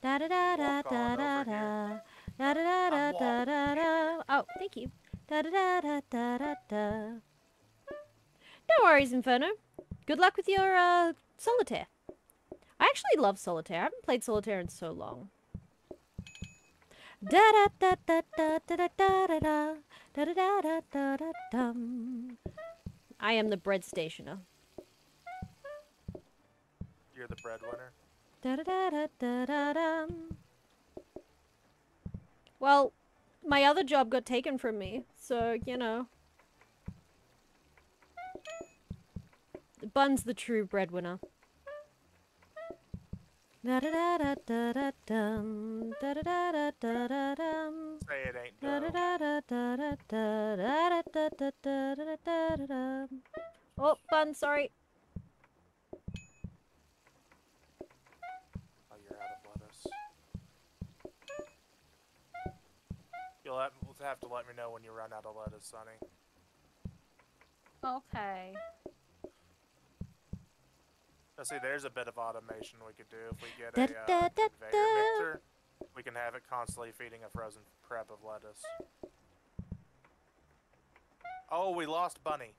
Da da da da da da da. Da da da da da da da. Oh, thank you. Da da da da da da da. No worries, Inferno. Good luck with your uh, solitaire. I actually love solitaire. I haven't played solitaire in so long. Da da da da da da da da da da da da da da da da dum. I am the bread stationer. You're the breadwinner. Da da da da da da dum. Well, my other job got taken from me, so you know. Bun's the true breadwinner. Da da dum. You'll have, will have to let me know when you run out of lettuce, Sunny. Okay. Now, see, there's a bit of automation we could do if we get Da a da uh, da conveyor da. mixer. We can have it constantly feeding a frozen prep of lettuce. Oh, we lost Bunny.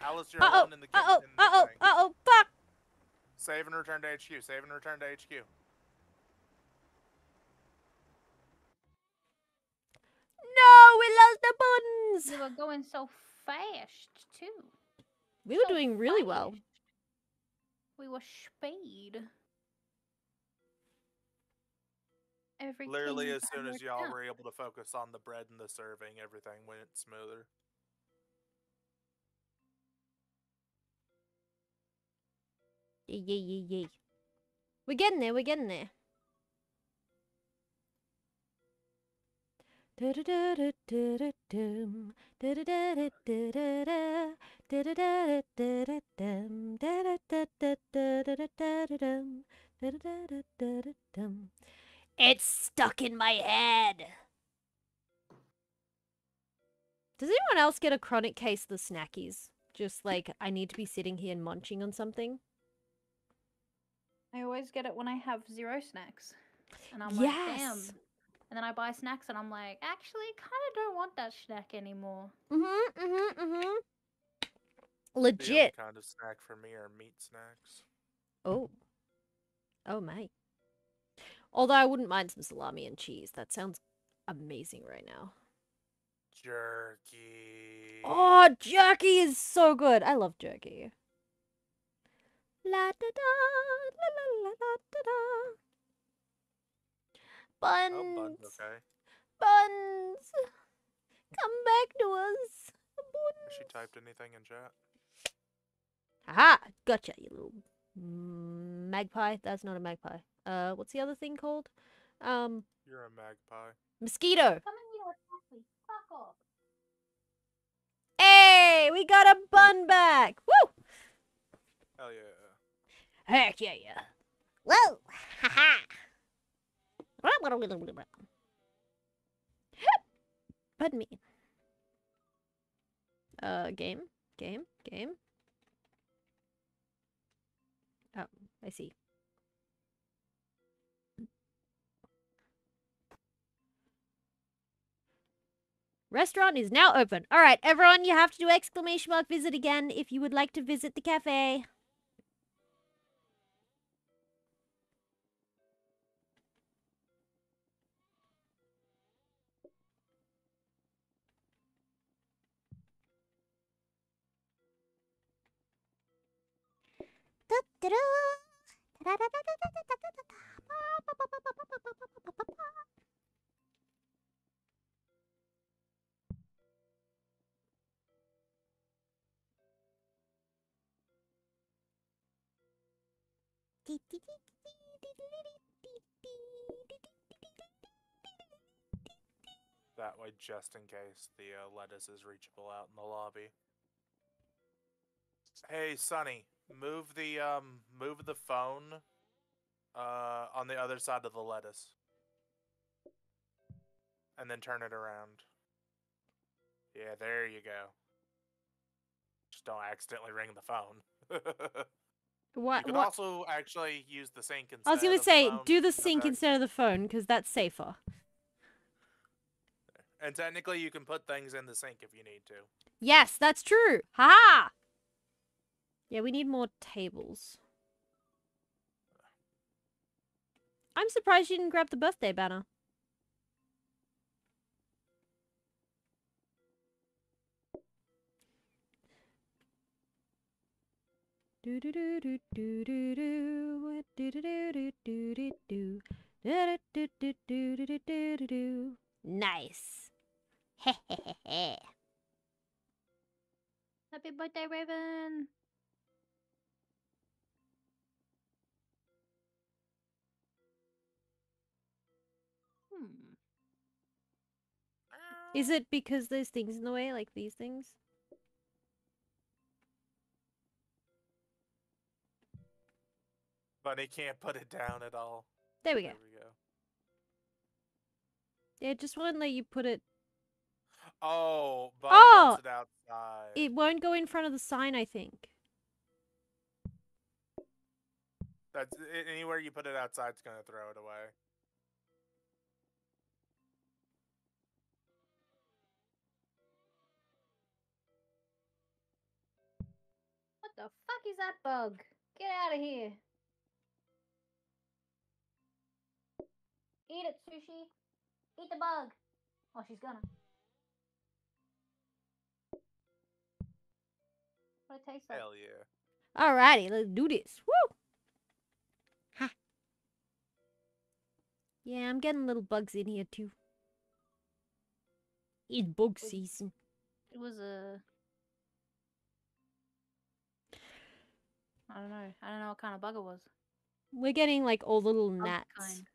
Alice, you're Uh oh, alone in the kitchen. uh kitchen. oh, uh oh, uh oh, fuck! Save and return to HQ. Save and return to HQ. No, we lost the buttons! We were going so fast too. We were So doing really well. We were speed. Everything Literally, as soon as y'all were able to focus on the bread and the serving, everything went smoother. Yay, yay, yay, yay. We're getting there, we're getting there. It's stuck in my head. Does anyone else get a chronic case of the snackies? Just like I need to be sitting here and munching on something. I always get it when I have zero snacks. And I'm like, damn. Yes. And then I buy snacks and I'm like, actually, kind of don't want that snack anymore. Mm-hmm. Mm-hmm. Mm-hmm. The only Legit. kind of snack for me are meat snacks. Oh. Oh my. Although I wouldn't mind some salami and cheese. That sounds amazing right now. Jerky. Oh, jerky is so good. I love jerky. La da da, la la la la da da. Buns, Oh, buns, okay. buns, come back to us. Has she typed anything in chat? Aha! Gotcha, you little magpie. That's not a magpie. Uh, what's the other thing called? Um, You're a magpie. mosquito. Come in here, me. Fuck off. Hey, we got a bun back. Woo! Hell yeah. Heck yeah, yeah. Whoa! Ha Ha Pardon me. Uh, game, game, game. Oh, I see. Restaurant is now open. All right, everyone, you have to do exclamation mark visit again if you would like to visit the cafe. That way, just in case the uh, lettuce is reachable out in the lobby. Hey, Sunny, move the um, move the phone, uh, on the other side of the lettuce, and then turn it around. Yeah, there you go. Just don't accidentally ring the phone. [laughs] you What? can what? also actually use the sink instead. I was gonna the say, phone do the sink back. instead of the phone, because that's safer. And technically, you can put things in the sink if you need to. Yes, that's true. Ha! Yeah, we need more tables. I'm surprised you didn't grab the birthday banner. Do do do do do do do do do do do do do do Nice. [laughs] Happy birthday, Raven. Is it because there's things in the way, like these things? But he can't put it down at all. There we go. There we go. Yeah, it just won't let you put it. Oh, but Oh! wants it outside. It won't go in front of the sign, I think. That's anywhere you put it outside, it's gonna throw it away. The fuck is that bug? Get out of here. Eat it, sushi. Eat the bug. Oh, she's gonna. What it tastes like? Hell yeah. Alrighty, let's do this. Woo! Ha. Yeah, I'm getting little bugs in here too. It's bug season. It was a. I don't know. I don't know what kind of bug it was. We're getting like all the little Bug gnats. kind.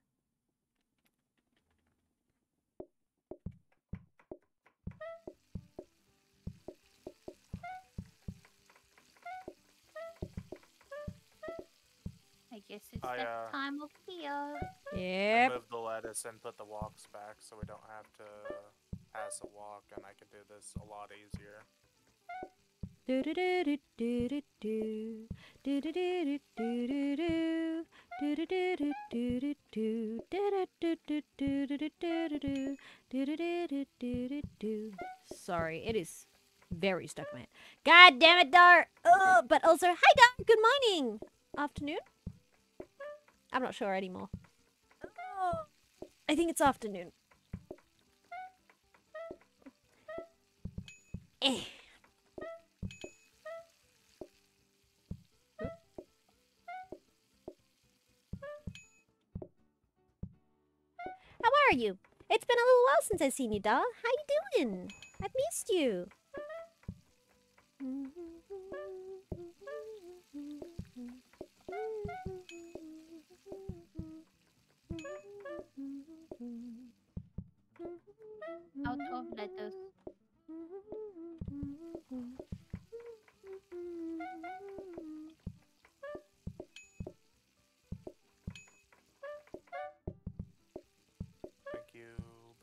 I guess it's I, that uh, time of year. I Yep. moved the lettuce and put the walks back so we don't have to pass a walk, and I can do this a lot easier. Sorry, it is very stuck in my head. God damn it, Dar! Oh, but also, hi Dar, good morning! Afternoon? I'm not sure anymore. I think it's afternoon. Eh. How are you? It's been a little while since I've seen you, doll. How you doing? I've missed you. Out of letters.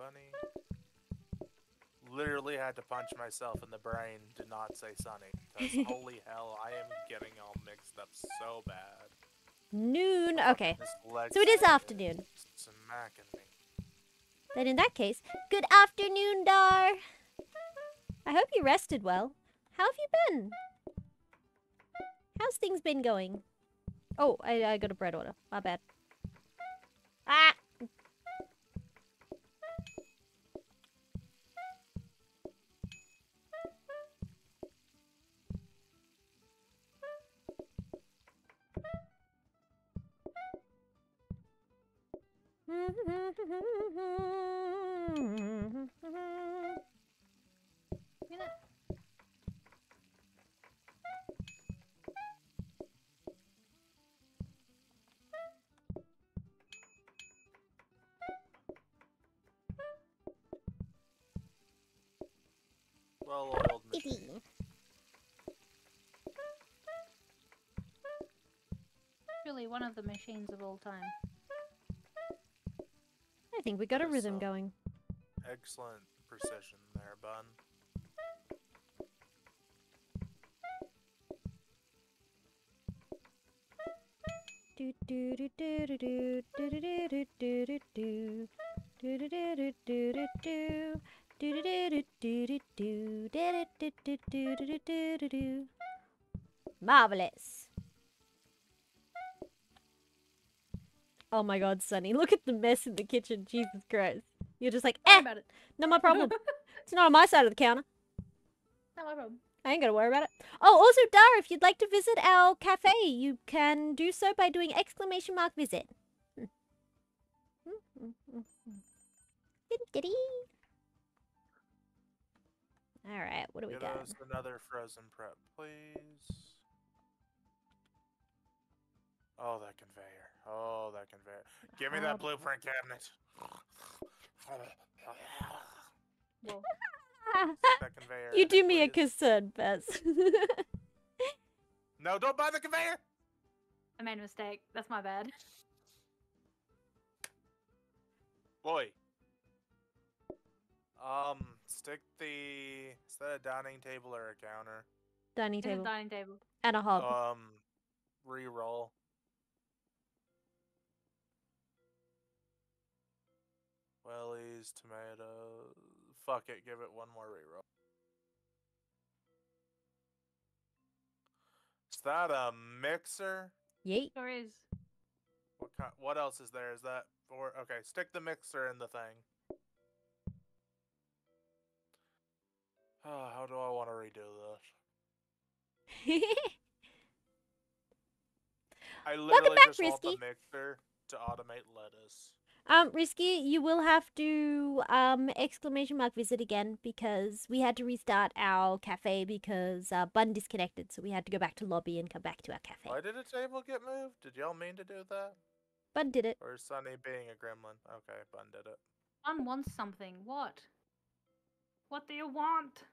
Bunny. Literally had to punch myself in the brain to not say Sunny. Because [laughs] holy hell, I am getting all mixed up so bad. Noon. Okay. So it is afternoon. Smacking me. Then in that case, good afternoon, Dar. I hope you rested well. How have you been? How's things been going? Oh, I, I got a bread order. My bad. Ah! Minute. Well oiled machine. Itty. One of the machines of all time. I think we got a rhythm um, going. Excellent precision there, Bun. Do do do do do do do do do do do do do do do do do do do Oh my god, Sunny, look at the mess in the kitchen. Jesus Christ. You're just like, Sorry eh, about it. not my problem. [laughs] It's not on my side of the counter. Not my problem. I ain't gonna worry about it. Oh, also, Dar, if you'd like to visit our cafe, you can do so by doing exclamation mark visit. Hmm. Hmm, hmm, hmm, hmm. Diddy diddy. All right, what do we Get got? us another frozen prep, please. Oh, that conveyor. Oh, that conveyor. Give me that blueprint cabinet. Whoa. that conveyor. you do me a please. concern, Bess. [laughs] No, don't buy the conveyor. I made a mistake. That's my bad. Boy. Um, stick the. Is that a dining table or a counter? Dining It's a table dining table. and a hob. Um, re-roll. Wellies, tomatoes. Fuck it, give it one more re-roll. Is that a mixer? Yeet. Sure is. What kind? What else is there? Is that or okay? Stick the mixer in the thing. Oh, [sighs] how do I want to redo this? [laughs] I literally back, just want the mixer to automate lettuce. Um, Risky, you will have to um exclamation mark visit again because we had to restart our cafe because uh, Bun disconnected, so we had to go back to lobby and come back to our cafe. Why did a table get moved? Did y'all mean to do that? Bun did it. Or Sunny being a gremlin? Okay, Bun did it. One wants something. What? What do you want?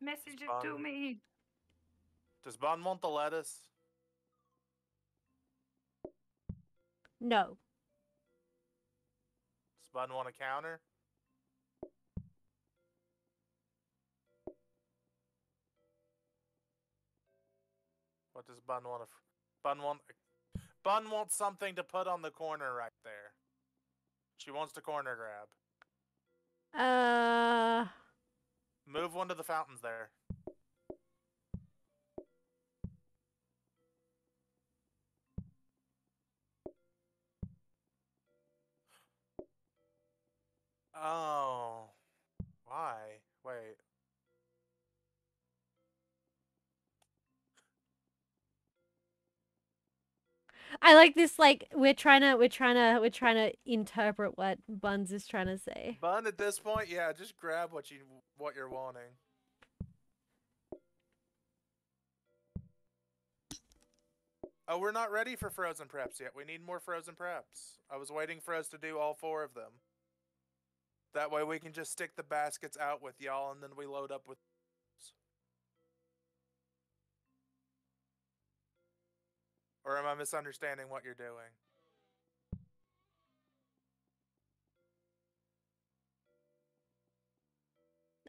Message it to me. Does Bun want the lettuce? No. Bun want a counter? What does Bun want? To Bun want? Bun wants something to put on the corner right there. She wants to corner grab. Uh, Move one to the fountains there. Oh. Why? Wait. I like this. Like we're trying to, we're trying to, we're trying to interpret what Buns is trying to say. Bun at this point, yeah, just grab what you what you're wanting. Oh, we're not ready for frozen preps yet. We need more frozen preps. I was waiting for us to do all four of them. That way we can just stick the baskets out with y'all and then we load up with Or am I misunderstanding what you're doing?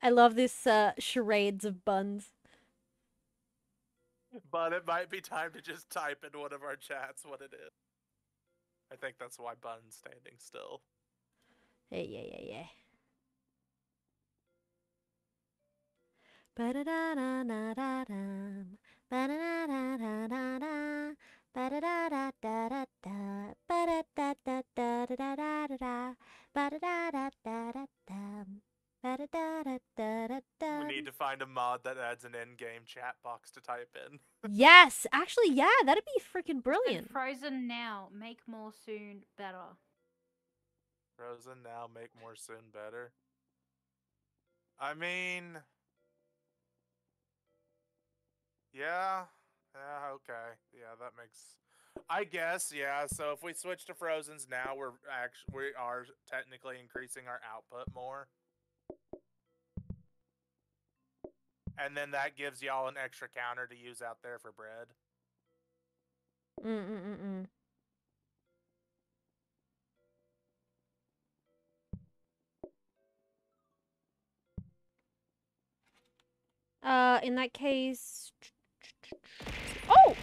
I love this uh, charades of Buns. But it might be time to just type in one of our chats what it is. I think that's why Bun's standing still. We need to find a mod that adds an in-game chat box to type in. yes, actually, yeah, that'd be freaking brilliant. And frozen now, make more soon, better. Frozen now, make more soon better. I mean, yeah, yeah, okay, yeah, that makes. I guess, yeah. So if we switch to Frozen's now, we're actually we are technically increasing our output more, and then that gives y'all an extra counter to use out there for bread. Mm-mm-mm-mm. Uh, in that case, oh,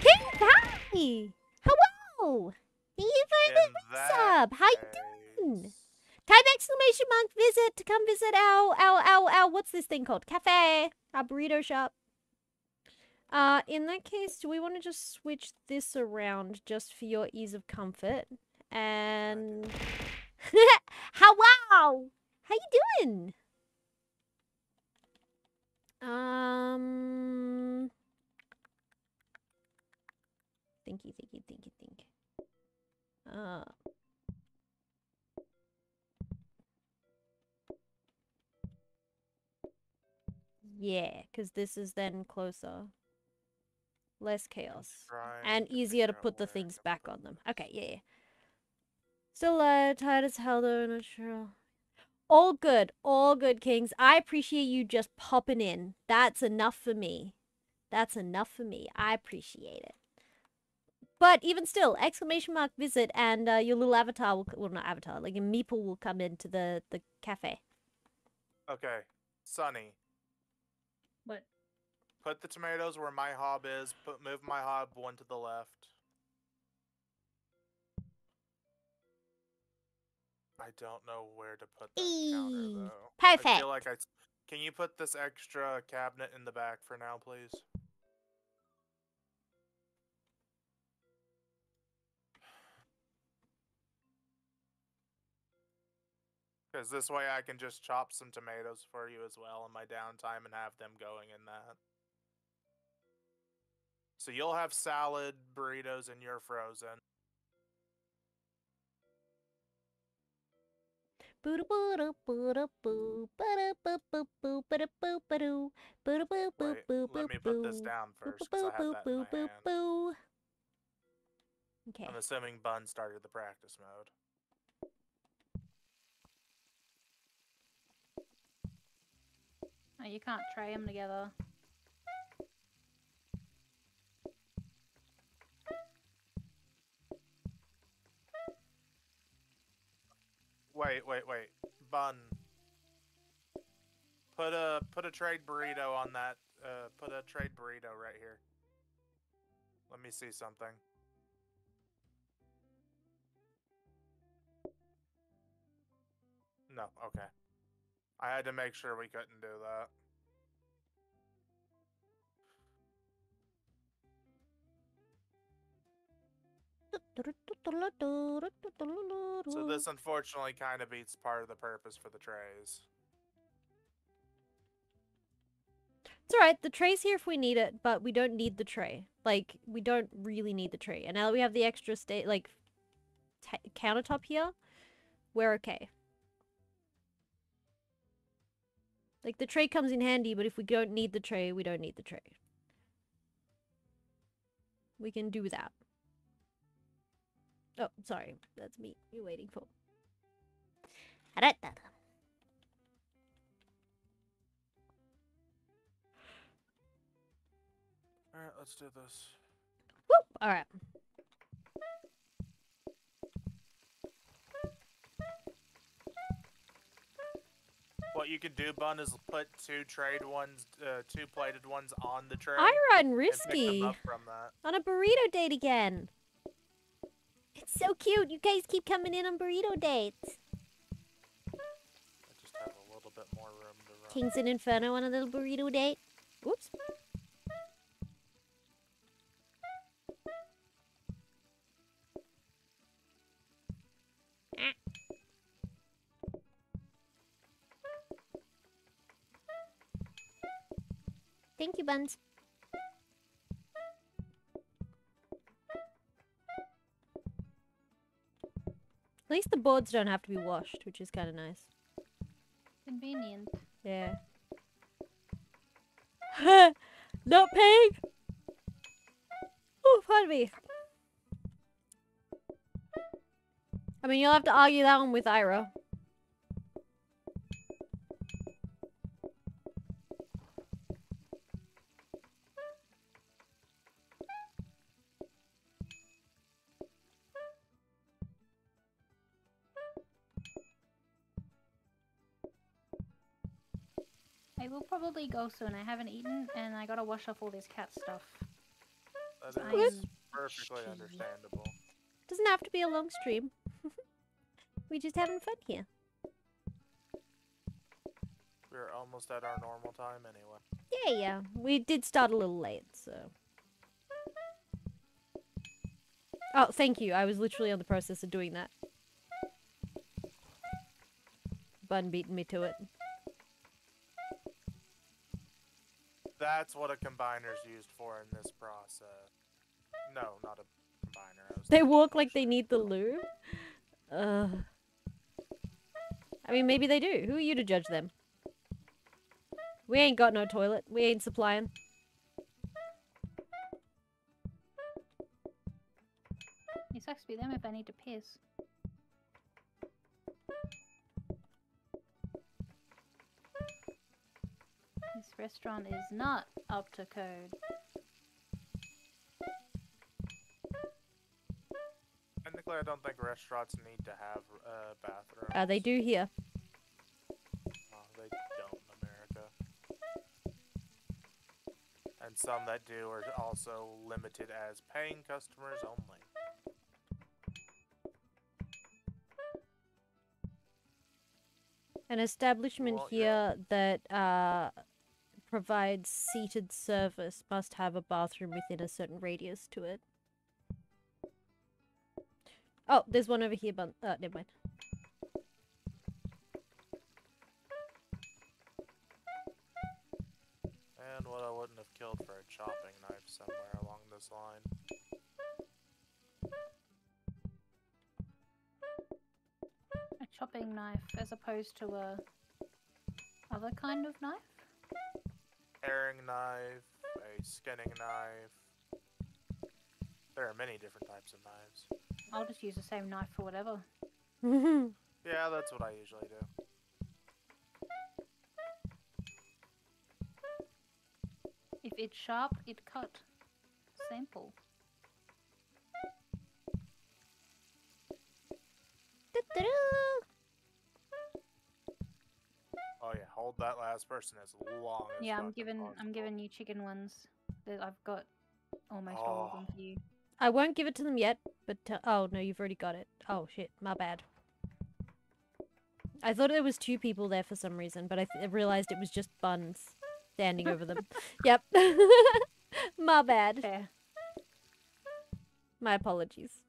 King Patty, hello. Thank you for the sub. How you doing? Type exclamation mark visit to come visit our our our our what's this thing called? Cafe, our burrito shop. Uh, in that case, do we want to just switch this around just for your ease of comfort? And [laughs] how wow, how you doing? Um, thinky, thinky, thinky, think. Uh. Yeah, because this is then closer. Less chaos. And easier to put the things back on them. Okay, yeah, yeah. Still uh, tired as hell though, not sure. All good, all good, Kings. I appreciate you just popping in. That's enough for me. That's enough for me. I appreciate it. But even still, exclamation mark visit and uh, your little avatar will, well, not avatar, like a meeple will come into the, the cafe. Okay, Sunny, What? put the tomatoes where my hob is. Put move my hob one to the left. I don't know where to put that counter Eee, though. I perfect. feel like I. Can you put this extra cabinet in the back for now, please? Because this way I can just chop some tomatoes for you as well in my downtime and have them going in that. So you'll have salad, burritos, and you're frozen. Wait, let me put this down first. Okay. I'm assuming Bun started the practice mode. Oh, you can't tray them together. Wait, wait, wait. Bun. Put a put a trade burrito on that. Uh, put a trade burrito right here. Let me see something. No, okay. I had to make sure we couldn't do that. So this unfortunately kind of beats part of the purpose for the trays. It's alright, the tray's here if we need it, but we don't need the tray. Like, we don't really need the tray. And now that we have the extra state, like, countertop here, we're okay. Like, the tray comes in handy, but if we don't need the tray, we don't need the tray. We can do without. Oh, sorry. That's me. You're waiting for. Alright, let's do this. Whoop! Alright. What you can do, Bun, is put two trade ones, uh, two plated ones on the tray. Ira and and pick Risky them up from that. on a burrito date again. It's so cute. You guys keep coming in on burrito dates. I just have a little bit more room to run. Kings and Inferno on a little burrito date. Oops. Ah. Thank you, Buns. At least the boards don't have to be washed, which is kind of nice. Convenient. Yeah. [laughs] Not paying. Oh, pardon me. I mean, you'll have to argue that one with Ira. I will probably go soon. I haven't eaten, and I gotta wash off all this cat stuff. That I'm... perfectly understandable. Doesn't have to be a long stream. [laughs] We're just having fun here. We're almost at our normal time anyway. Yeah, yeah. We did start a little late, so. Oh, thank you. I was literally on the process of doing that. Bun beating me to it. That's what a combiner's used for in this process. No, not a combiner. They walk like they need the loo? Uh. I mean, maybe they do. Who are you to judge them? We ain't got no toilet. We ain't supplying. It sucks to be them if I need to piss. Restaurant is not up to code. Technically, I don't think restaurants need to have uh, bathrooms. Uh, they do here. Oh, they don't in America. And some that do are also limited as paying customers only. An establishment Well, yeah. here that uh, provides seated service must have a bathroom within a certain radius to it. Oh, there's one over here, but uh, never mind. And what I wouldn't have killed for a chopping knife somewhere along this line. A chopping knife as opposed to a other kind of knife? Herring knife, a skinning knife. There are many different types of knives. I'll just use the same knife for whatever. [laughs] Yeah, that's what I usually do. If it's sharp, it cut. Simple. Last person as long as Yeah, I'm fucking giving I'm giving you chicken ones. That I've got almost all of them Oh. for you. I won't give it to them yet, but oh no, you've already got it. Oh shit, my bad. I thought there was two people there for some reason, but I th- realized it was just buns standing over them. [laughs] [laughs] Yep. [laughs] my bad. Fair. My apologies.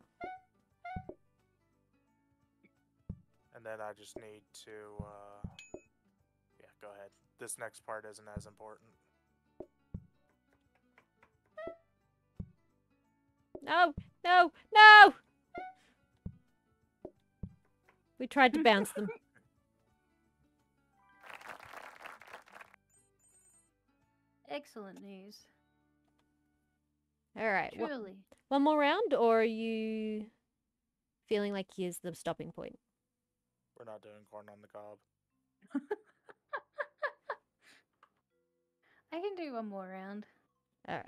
And then I just need to, uh, yeah, go ahead. This next part isn't as important. No, no, no! We tried to [laughs] bounce them. Excellent news. All right. wha- Truly. one more round, or are you feeling like here's the stopping point? We're not doing corn on the cob. [laughs] I can do one more round. All right.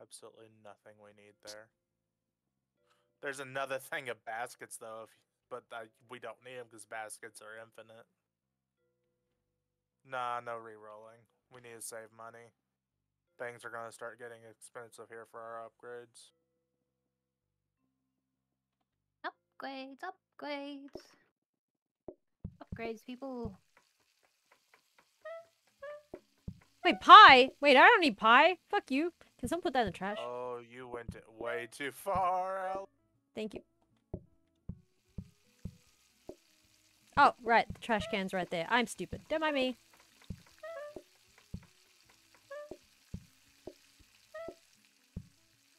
Absolutely nothing we need there. There's another thing of baskets though, if but I, we don't need them because baskets are infinite. Nah, no re-rolling. We need to save money. Things are gonna start getting expensive here for our upgrades. Upgrades, upgrades. Upgrades, people. Wait, pie? Wait, I don't need pie. Fuck you. Can someone put that in the trash? Oh, you went way too far. Thank you. Oh, right. The trash can's right there. I'm stupid. Don't mind me.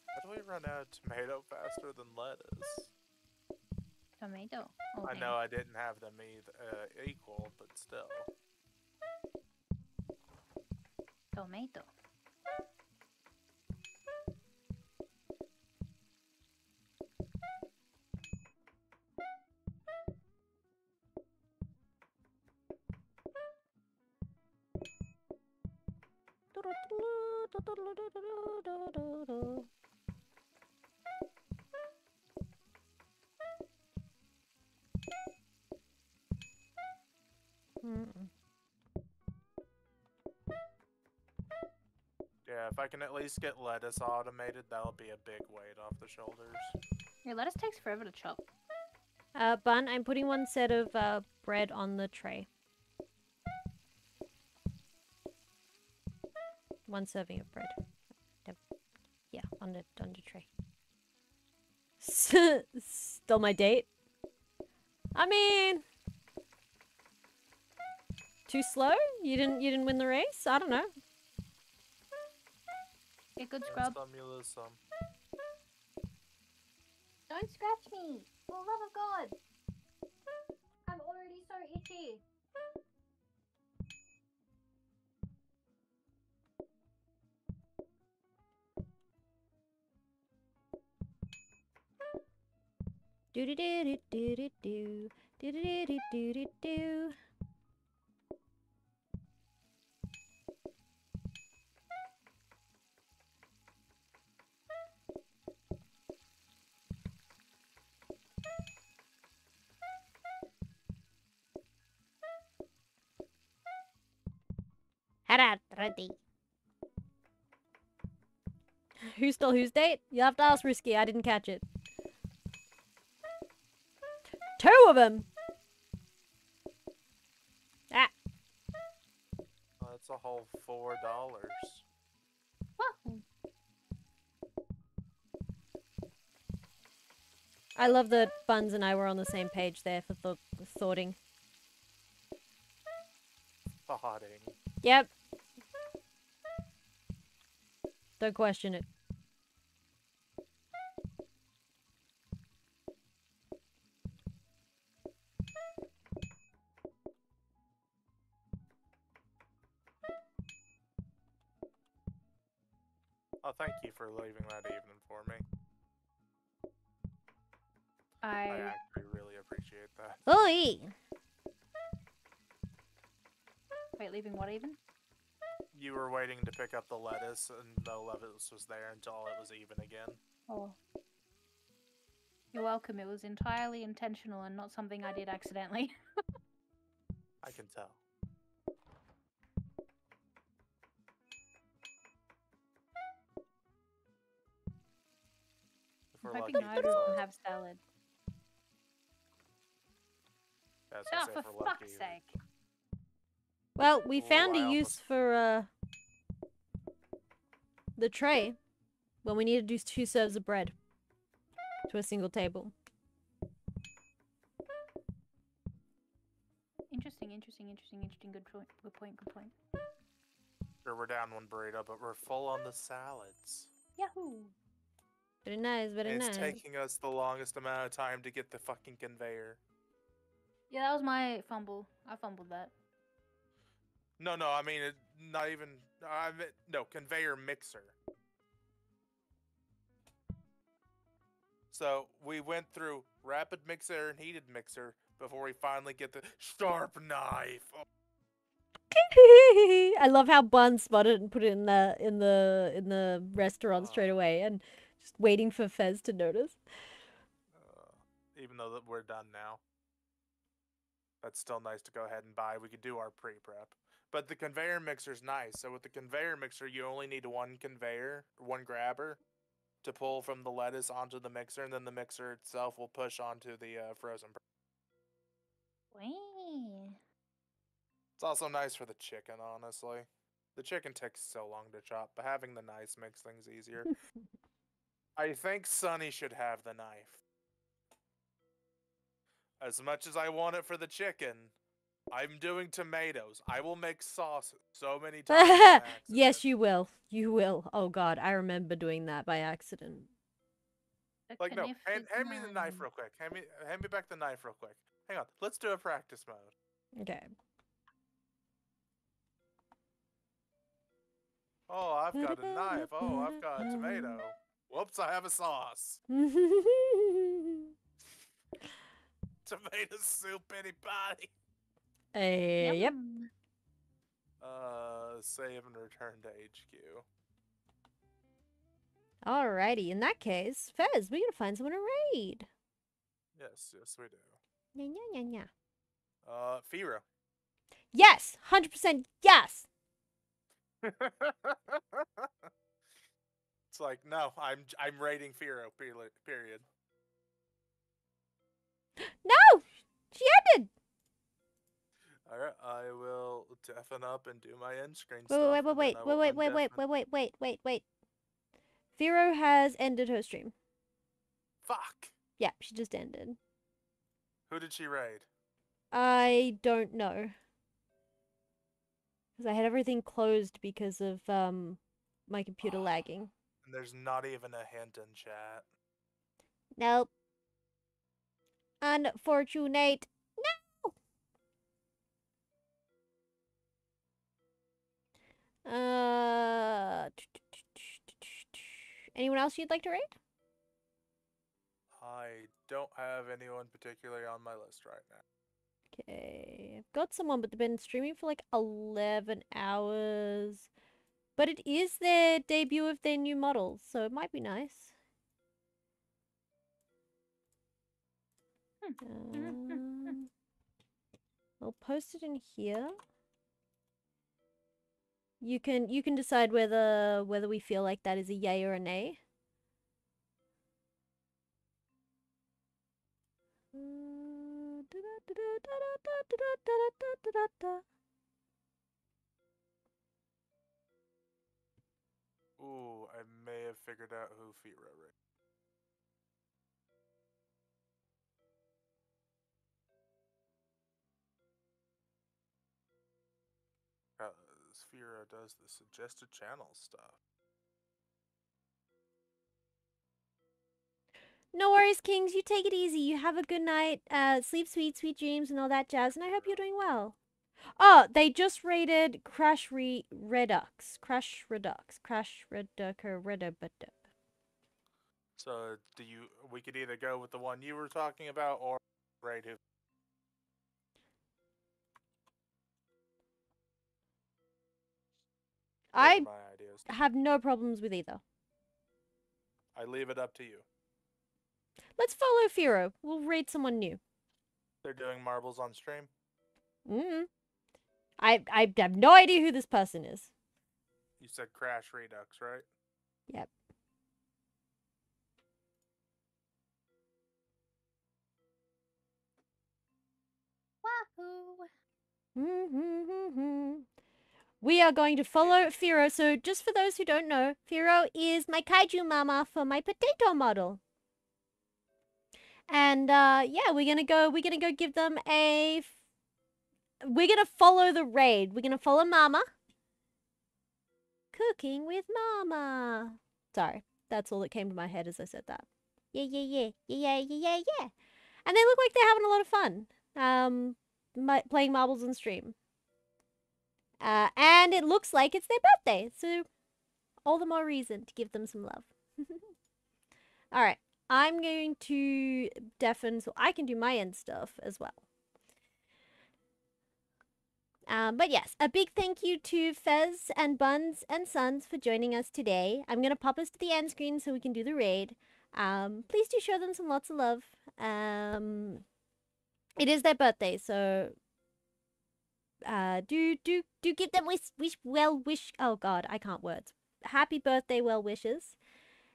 How do we run out of tomato faster than lettuce? Tomato. Oh, I know I didn't have them eith- uh, equal, but still. Tomato. Yeah, if I can at least get lettuce automated, that'll be a big weight off the shoulders. Yeah, lettuce takes forever to chop. Uh, bun, I'm putting one set of uh, bread on the tray. One serving of bread. Yeah, on the on the tray. [laughs] Still my date. I mean, too slow. You didn't you didn't win the race. I don't know. Get good scrub. Some you lose some. Don't scratch me! For the love of God! I'm already so itchy. Do do do do do do do do do do do do do. Head ready. [laughs] Who stole whose date? You have to ask Risky. I didn't catch it. Two of them. Ah, That's a whole four dollars. I love that Buns and I were on the same page there for th- thoughting. Thoughting. Yep. Don't question it. Up and the lettuce was there until it was even again. Oh. You're welcome. It was entirely intentional and not something I did accidentally. [laughs] I can tell. I'm hoping lucky, neither it's, of them have salad. yeah, I was Oh, gonna for lucky, fuck's sake. Well, we found a use for uh the tray. when we need to do two serves of bread to a single table. Interesting, interesting, interesting, interesting. Good point. Good point. Good point. Sure, we're down one burrito, but we're full on the salads. Yahoo! Very nice, very And nice. it's taking us the longest amount of time to get the fucking conveyor. Yeah, that was my fumble. I fumbled that. No, no, I mean, it, not even. I mean, no conveyor mixer. So we went through rapid mixer and heated mixer before we finally get the sharp knife. Oh, [laughs] I love how Bun spotted and put it in the in the in the restaurant straight Oh. away and just waiting for Fez to notice. uh, even though that we're done now, that's still nice to go ahead and buy. We could do our pre-prep, but the conveyor mixer is nice. So with the conveyor mixer, you only need one conveyor, one grabber, to pull from the lettuce onto the mixer, and then the mixer itself will push onto the uh, frozen. Wee. It's also nice for the chicken, honestly. The chicken takes so long to chop, but having the knife makes things easier. [laughs] I think Sunny should have the knife. As much as I want it for the chicken, I'm doing tomatoes. I will make sauce so many [laughs] times. yes, you will. You will. Oh god, I remember doing that by accident. The Like no, hand, hand me the knife real quick. Hand me, hand me back the knife real quick. Hang on. Let's do a practice mode. Okay. Oh, I've got a knife. Oh, I've got a tomato. Whoops, I have a sauce. [laughs] Tomato soup, anybody? Uh, yep. Yum. Uh, save and return to HQ. Alrighty, in that case, Fez, we gotta find someone to raid. Yes, yes, we do. Yeah, yeah, yeah, yeah. Uh, Firo. Yes, hundred percent. Yes. [laughs] it's like no, I'm I'm raiding Firo. Period. Period. [gasps] No, she ended. All right, I will deafen up and do my end screen Wait, stuff. wait, wait, wait, wait, wait, wait, wait, wait, wait, wait, wait, wait. Vero has ended her stream. Fuck. Yeah, she just ended. Who did she raid? I don't know. Because I had everything closed because of um my computer Oh. [sighs] lagging. And there's not even a hint in chat. Nope. Unfortunate. Uh. Anyone else you'd like to rate? I don't have anyone particularly on my list right now. Okay, I've got someone, but they've been streaming for like 11 hours. But it is their debut of their new models, so it might be nice. Um, I'll post it in here. You can you can decide whether whether we feel like that is a yay or a nay. Ooh, I may have figured out who Fira is. Because does the suggested channel stuff. No worries, Kings. You take it easy. You have a good night. Uh, sleep sweet, sweet dreams, and all that jazz. And I hope you're doing well. Oh, they just rated Crash Re- Redux. Crash Redux. Crash Reducker Redux. So do you? We could either go with the one you were talking about, or raid who. I my ideas. have no problems with either. I leave it up to you. Let's follow Firo. We'll raid someone new. They're doing marbles on stream. Mm. I I have no idea who this person is. You said Crash Redux, right? Yep. Wahoo! We are going to follow Firo. So, just for those who don't know, Firo is my kaiju mama for my potato model. And uh, yeah, we're gonna go. We're gonna go give them a. We're gonna follow the raid. We're gonna follow Mama. Cooking with Mama. Sorry, that's all that came to my head as I said that. Yeah, yeah, yeah, yeah, yeah, yeah, yeah, yeah. And they look like they're having a lot of fun. Um, mi- playing marbles on stream. Uh, and it looks like it's their birthday, so all the more reason to give them some love. [laughs] all right, I'm going to deafen so I can do my end stuff as well. Um, but yes, a big thank you to Fez and Buns and Sons for joining us today. I'm going to pop us to the end screen so we can do the raid. Um, please do show them some lots of love. Um, it is their birthday, so uh, do do do give them wish wish well wish. Oh God, I can't words. Happy birthday, well wishes,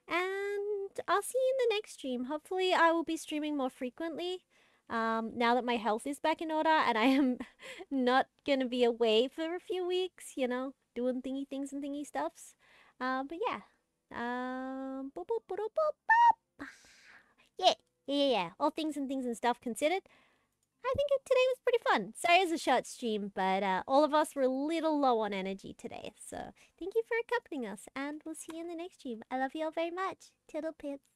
and I'll see you in the next stream. Hopefully, I will be streaming more frequently. Um, now that my health is back in order and I am [laughs] not gonna be away for a few weeks, you know, doing thingy things and thingy stuffs. Uh, but yeah. Um, boop, boop, boop, [sighs] yeah, yeah, yeah. All things and things and stuff considered. I think today was pretty fun. Sorry it's a short stream, but uh, all of us were a little low on energy today. So thank you for accompanying us, and we'll see you in the next stream. I love you all very much. Tittle pits.